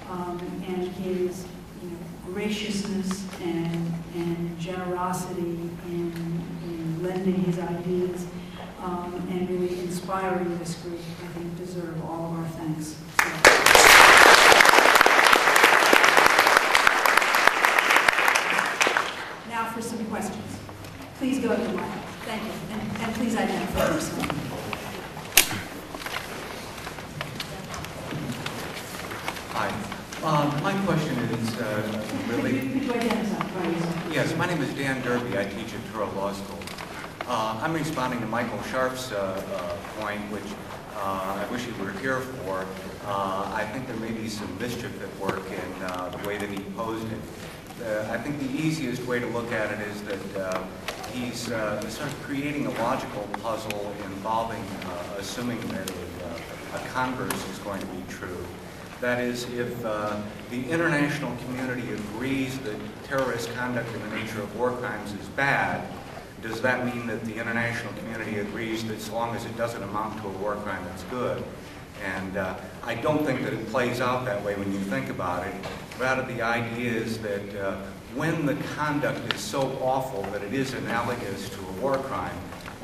Um, and his you know, graciousness and, and generosity in, in lending his ideas um, and really inspiring this group, I think deserve all of our thanks. So- Now for some questions. Please go to the mic. Thank you. And, and please identify yourself. Hi. Um, My question is uh, Could really, you, could you identify yourself? yes, my name is Dan Derby. I teach at Touro Law School. Uh, I'm responding to Michael Scharf's uh, uh, point, which uh, I wish he were here for. Uh, I think there may be some mischief at work in uh, the way that he posed it. Uh, I think the easiest way to look at it is that he's uh, sort of creating a logical puzzle involving uh, assuming that a, uh, a converse is going to be true. That is, if uh, the international community agrees that terrorist conduct in the nature of war crimes is bad, does that mean that the international community agrees that so long as it doesn't amount to a war crime, it's good? And uh, I don't think that it plays out that way when you think about it. Rather, the idea is that uh, when the conduct is so awful that it is analogous to a war crime,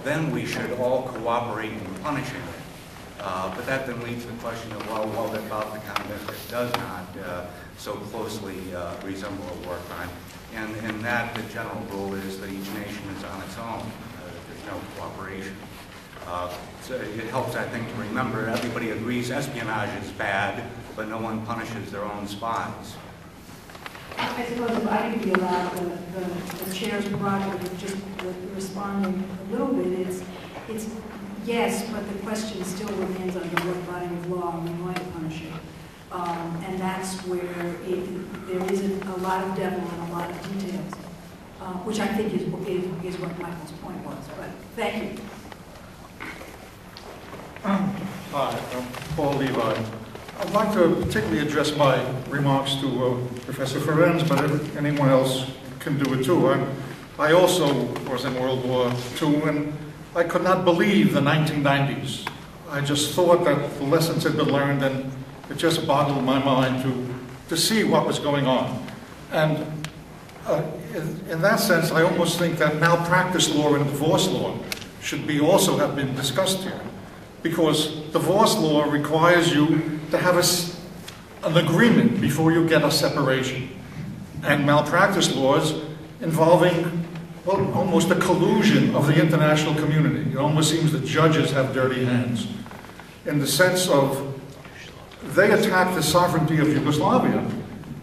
then we should all cooperate in punishing it. Uh, But that then leads to the question of, well, what about the conduct that does not uh, so closely uh, resemble a war crime? And in that, the general rule is that each nation is on its own. Uh, There's no cooperation. Uh, So it helps, I think, to remember, everybody agrees espionage is bad, but no one punishes their own spies. I suppose if I could be allowed the, the, the chair's prerogative of just responding a little bit, it's, it's yes, but the question still remains under what body of law we to punish it? Um, and that's where it, there isn't a lot of devil and a lot of details, uh, which I think is, is, is what Michael's point was, but thank you. I'm Paul Levi. I'd like to particularly address my remarks to uh, Professor Ferencz, but anyone else can do it too. I, I also was in World War II, and I could not believe the 1990s. I just thought that the lessons had been learned, and it just boggled my mind to, to see what was going on. And uh, in, in that sense, I almost think that malpractice law and divorce law should be also have been discussed here. Because divorce law requires you to have a an agreement before you get a separation. And malpractice laws involving, well, almost a collusion of the international community. It almost seems that judges have dirty hands. In the sense of, they attacked the sovereignty of Yugoslavia.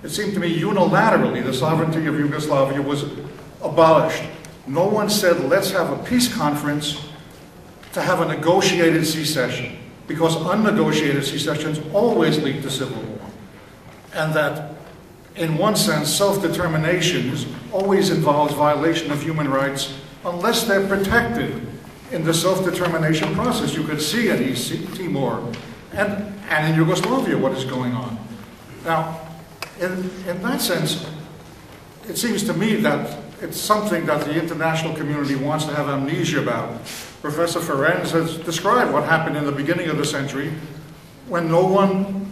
It seemed to me unilaterally the sovereignty of Yugoslavia was abolished. No one said, let's have a peace conference to have a negotiated secession, because unnegotiated secessions always lead to civil war. And that, in one sense, self-determination always involves violation of human rights unless they're protected in the self-determination process. You could see in East Timor and, and in Yugoslavia what is going on. Now, in, in that sense, it seems to me that it's something that the international community wants to have amnesia about. Professor Ferencz has described what happened in the beginning of the century when no one,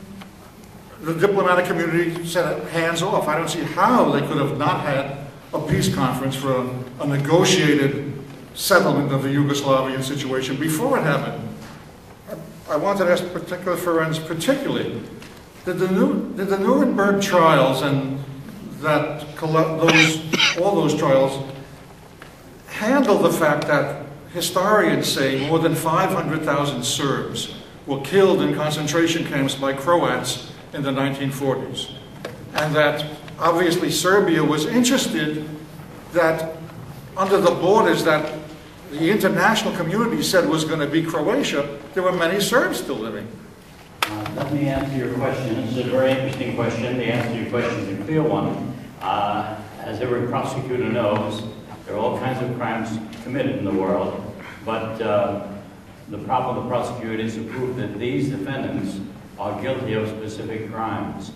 the diplomatic community said, hands off. I don't see how they could have not had a peace conference for a, a negotiated settlement of the Yugoslavian situation before it happened. I wanted to ask particular Ferencz particularly, did the, New, did the Nuremberg trials and that those, all those trials handle the fact that historians say more than 500,000 Serbs were killed in concentration camps by Croats in the 1940s. And that obviously Serbia was interested that under the borders that the international community said was going to be Croatia, there were many Serbs still living. Uh, Let me answer your question. It's a very interesting question. The answer to your question is a clear one. Uh, As every prosecutor knows, there are all kinds of crimes committed in the world, but uh, the problem of the prosecutor is to prove that these defendants are guilty of specific crimes.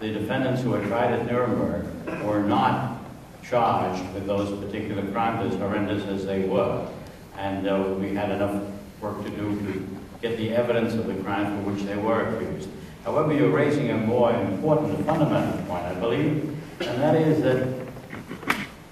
The defendants who were tried at Nuremberg were not charged with those particular crimes, as horrendous as they were. And uh, we had enough work to do to get the evidence of the crimes for which they were accused. However, you're raising a more important fundamental point, I believe, and that is that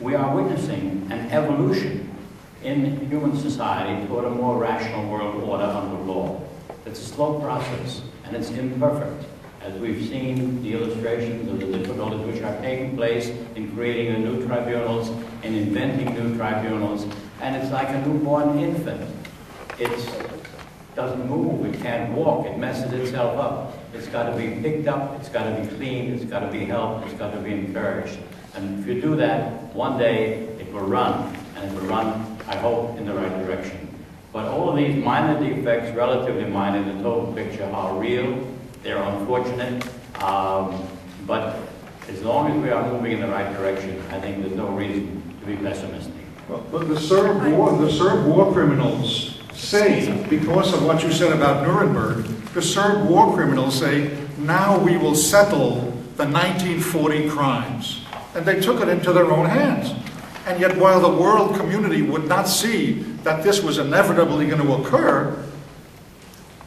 we are witnessing an evolution in human society toward a more rational world order under law. It's a slow process, and it's imperfect, as we've seen the illustrations of the difficulties which are taking place in creating the new tribunals and inventing new tribunals, and it's like a newborn infant. It doesn't move, it can't walk, it messes itself up. It's got to be picked up, it's got to be cleaned, it's got to be helped, it's got to be encouraged. And if you do that, one day it will run, and it will run, I hope, in the right direction. But all of these minor defects, relatively minor in the total picture, are real, they're unfortunate, um, but as long as we are moving in the right direction, I think there's no reason to be pessimistic. But but the Serb war, the Serb war criminals say, because of what you said about Nuremberg, the Serb war criminals say, now we will settle the 1940 crimes. And they took it into their own hands. And yet while the world community would not see that this was inevitably going to occur,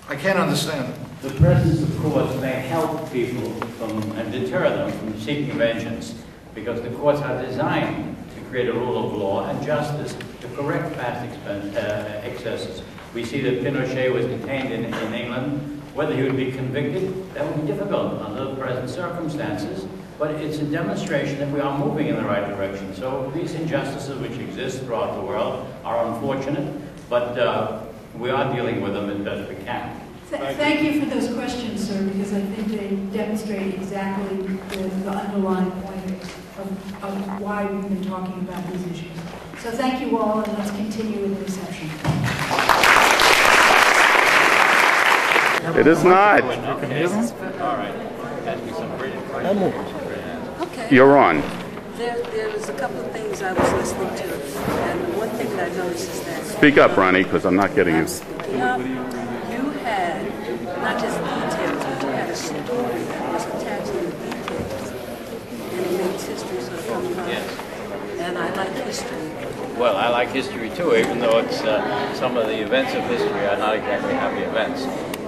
I can't understand it. The presence of courts may help people from, and deter them from seeking vengeance, because the courts are designed to create a rule of law and justice to correct past uh, excesses. We see that Pinochet was detained in, in England. Whether he would be convicted, that would be difficult under the present circumstances, but it's a demonstration that we are moving in the right direction. So these injustices which exist throughout the world are unfortunate, but uh, we are dealing with them as best we can. Th- Thank you for those questions, sir, because I think they demonstrate exactly the the underlying point of, of why we've been talking about these issues. So thank you all, and let's continue with the reception. It is not. Okay. You're on. There, there was a couple of things I was listening to, and one thing that I noticed is that. Speak up, Ronnie, because I'm not getting you. speaking up. You had not just details, but you had a story that was attached to the details, and it makes history sort of come alive. And I like history. Well, I like history too, even though it's uh, some of the events of history are not exactly happy events.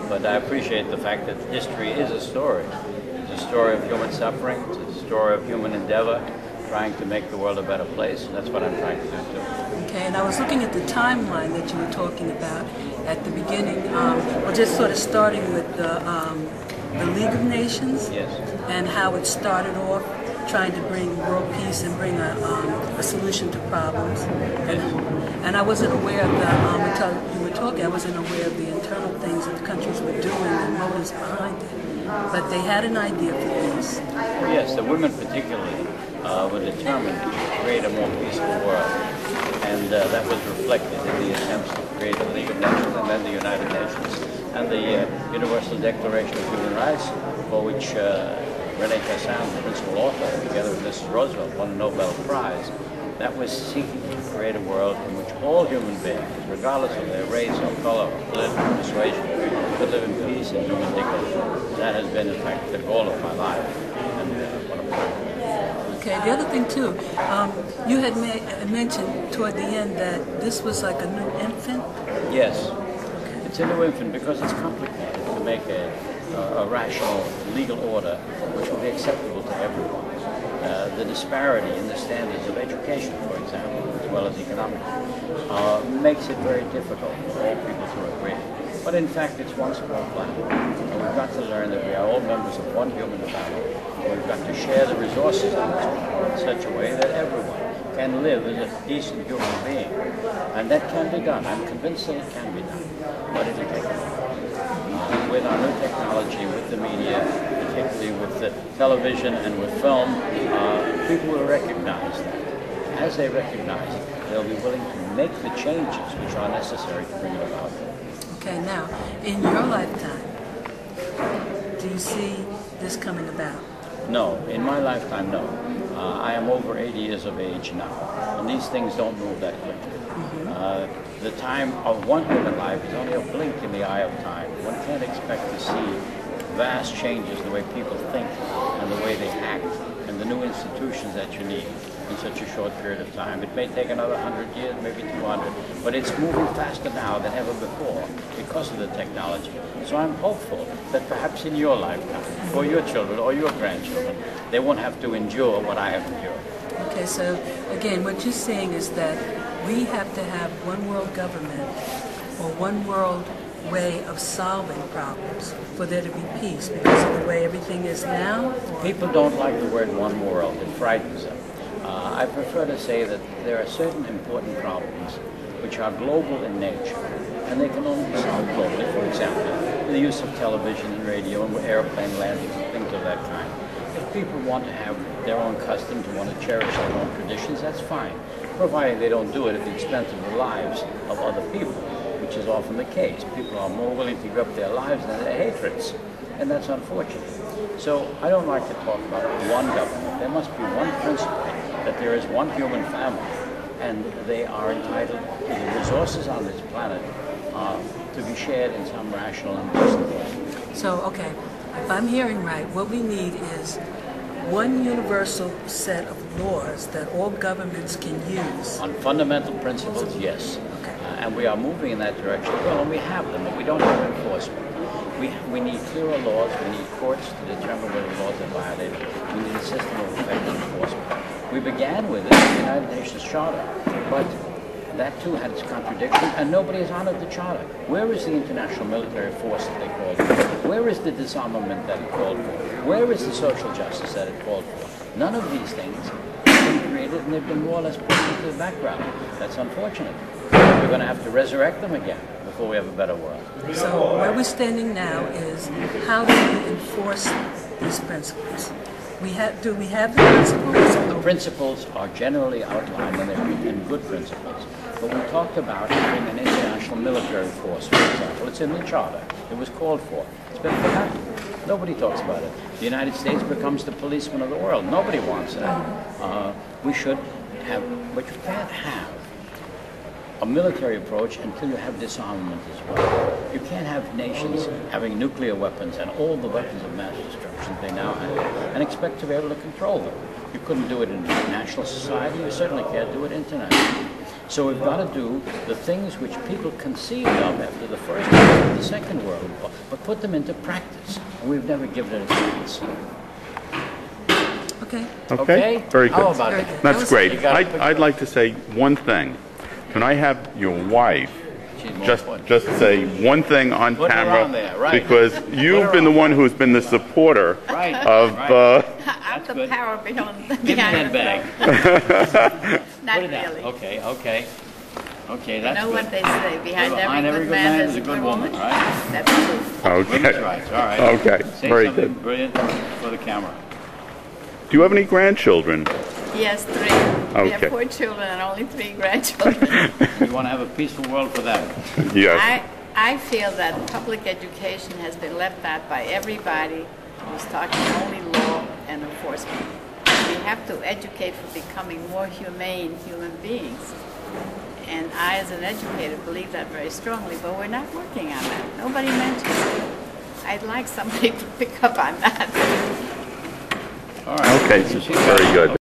But I appreciate the fact that history is a story. It's a story of human suffering. It's a story of human endeavor, trying to make the world a better place. That's what I'm trying to do too. Okay, and I was looking at the timeline that you were talking about at the beginning, um, well, just sort of starting with the, um, the League of Nations. Yes. and how it started off trying to bring world peace and bring a, um, a solution to problems. And, and I wasn't aware of the, um, until you were talking, I wasn't aware of the internal things that the countries were doing and motives behind it. But they had an idea for peace. Yes, the women particularly uh, were determined to create a more peaceful world. And uh, that was reflected in the attempts to create the League of Nations and then the United Nations and the uh, Universal Declaration of Human Rights, for which uh, Rene Cassin, the principal author, together with Mrs. Roosevelt, won a Nobel Prize. That was seeking to create a world in which all human beings, regardless of their race or color or political persuasion, could live in peace and human dignity. That has been, in fact, the goal of my life and uh, what I'm trying to do. Okay, the other thing too, um, you had ma- mentioned toward the end that this was like a new infant. Yes, it's a new infant because it's complicated to make a, a, a rational legal order which will be acceptable to everyone. Uh, the disparity in the standards of education, for example, well as economic, uh, makes it very difficult for all people to agree. But in fact, it's one small planet. And we've got to learn that we are all members of one human family. We've got to share the resources on this planet in such a way that everyone can live as a decent human being. And that can be done. I'm convinced that it can be done. But it'll take a with our new technology, with the media, particularly with the television and with film, uh, people will recognize that. As they recognize it, they'll be willing to make the changes which are necessary to bring it about. Okay, now, in your lifetime, do you see this coming about? No, in my lifetime, no. Uh, I am over 80 years of age now, and these things don't move that quickly. Uh, the time of one human life is only a blink in the eye of time. One can't expect to see vast changes in the way people think and the way they act and the new institutions that you need in such a short period of time. It may take another 100 years, maybe 200, but it's moving faster now than ever before because of the technology. So I'm hopeful that perhaps in your lifetime, or your children, or your grandchildren, they won't have to endure what I have endured. Okay, so again, what you're saying is that we have to have one world government or one world way of solving problems for there to be peace because of the way everything is now? People don't like the word one world. It frightens them. Uh, I prefer to say that there are certain important problems which are global in nature, and they can only be solved globally. For example, the use of television and radio and airplane landings and things of that kind. If people want to have their own customs and want to cherish their own traditions, that's fine, provided they don't do it at the expense of the lives of other people, which is often the case. People are more willing to give up their lives than their hatreds, and that's unfortunate. So I don't like to talk about one government. There must be one principle, that there is one human family, and they are entitled to the resources on this planet uh, to be shared in some rational and decent way. So, okay, if I'm hearing right, what we need is one universal set of laws that all governments can use. On fundamental principles, yes. Okay. Uh, and we are moving in that direction. Well, and we have them, but we don't have enforcement. We, we need clearer laws. We need courts to determine whether laws are violated. We need a system of effective enforcement. We began with it the United Nations Charter, but that too had its contradictions, and nobody has honored the Charter. Where is the international military force that they called for? Where is the disarmament that it called for? Where is the social justice that it called for? None of these things have been created, and they've been more or less put into the background. That's unfortunate. We're going to have to resurrect them again before we have a better world. So, where we're standing now is how do we enforce these principles? We have, do we have the principles? Principles are generally outlined and they're in good principles. But we talked about having an international military force, for example. It's in the charter. It was called for. It's been forgotten. Nobody talks about it. The United States becomes the policeman of the world. Nobody wants that. Uh, we should have, but you can't have a military approach until you have disarmament as well. You can't have nations having nuclear weapons and all the weapons of mass destruction they now have and expect to be able to control them. You couldn't do it in national society, you certainly can't do it internationally. So we've got to do the things which people conceived of after the First World War, the Second World War, but put them into practice. And we've never given it a chance. Okay. Okay? Very good. How about Very it? good. That's great. You got a I'd. I'd like to say one thing. Can I have your wife She's more just just say one thing on Put her camera on there, right. because you've been the one who's been the supporter Right, of right. uh, [LAUGHS] I'm the good. power behind, Give me behind that the bag. Not [LAUGHS] Put it down. really. Okay, okay. Okay, You that's know good. what they say, behind Behind every good man there's a good woman. right? That's true. Women's okay. rights, all right. Okay, Say very something good. brilliant for the camera. Do you have any grandchildren? Yes, three. We have Okay. four children and only three grandchildren. We want to have a peaceful world for them. Yes. I, I feel that public education has been left out by everybody who's talking only law and enforcement. We have to educate for becoming more humane human beings. And I, as an educator, believe that very strongly, but we're not working on that. Nobody mentions it. I'd like somebody [LAUGHS] to pick up on that. All right. Okay, So she's very good.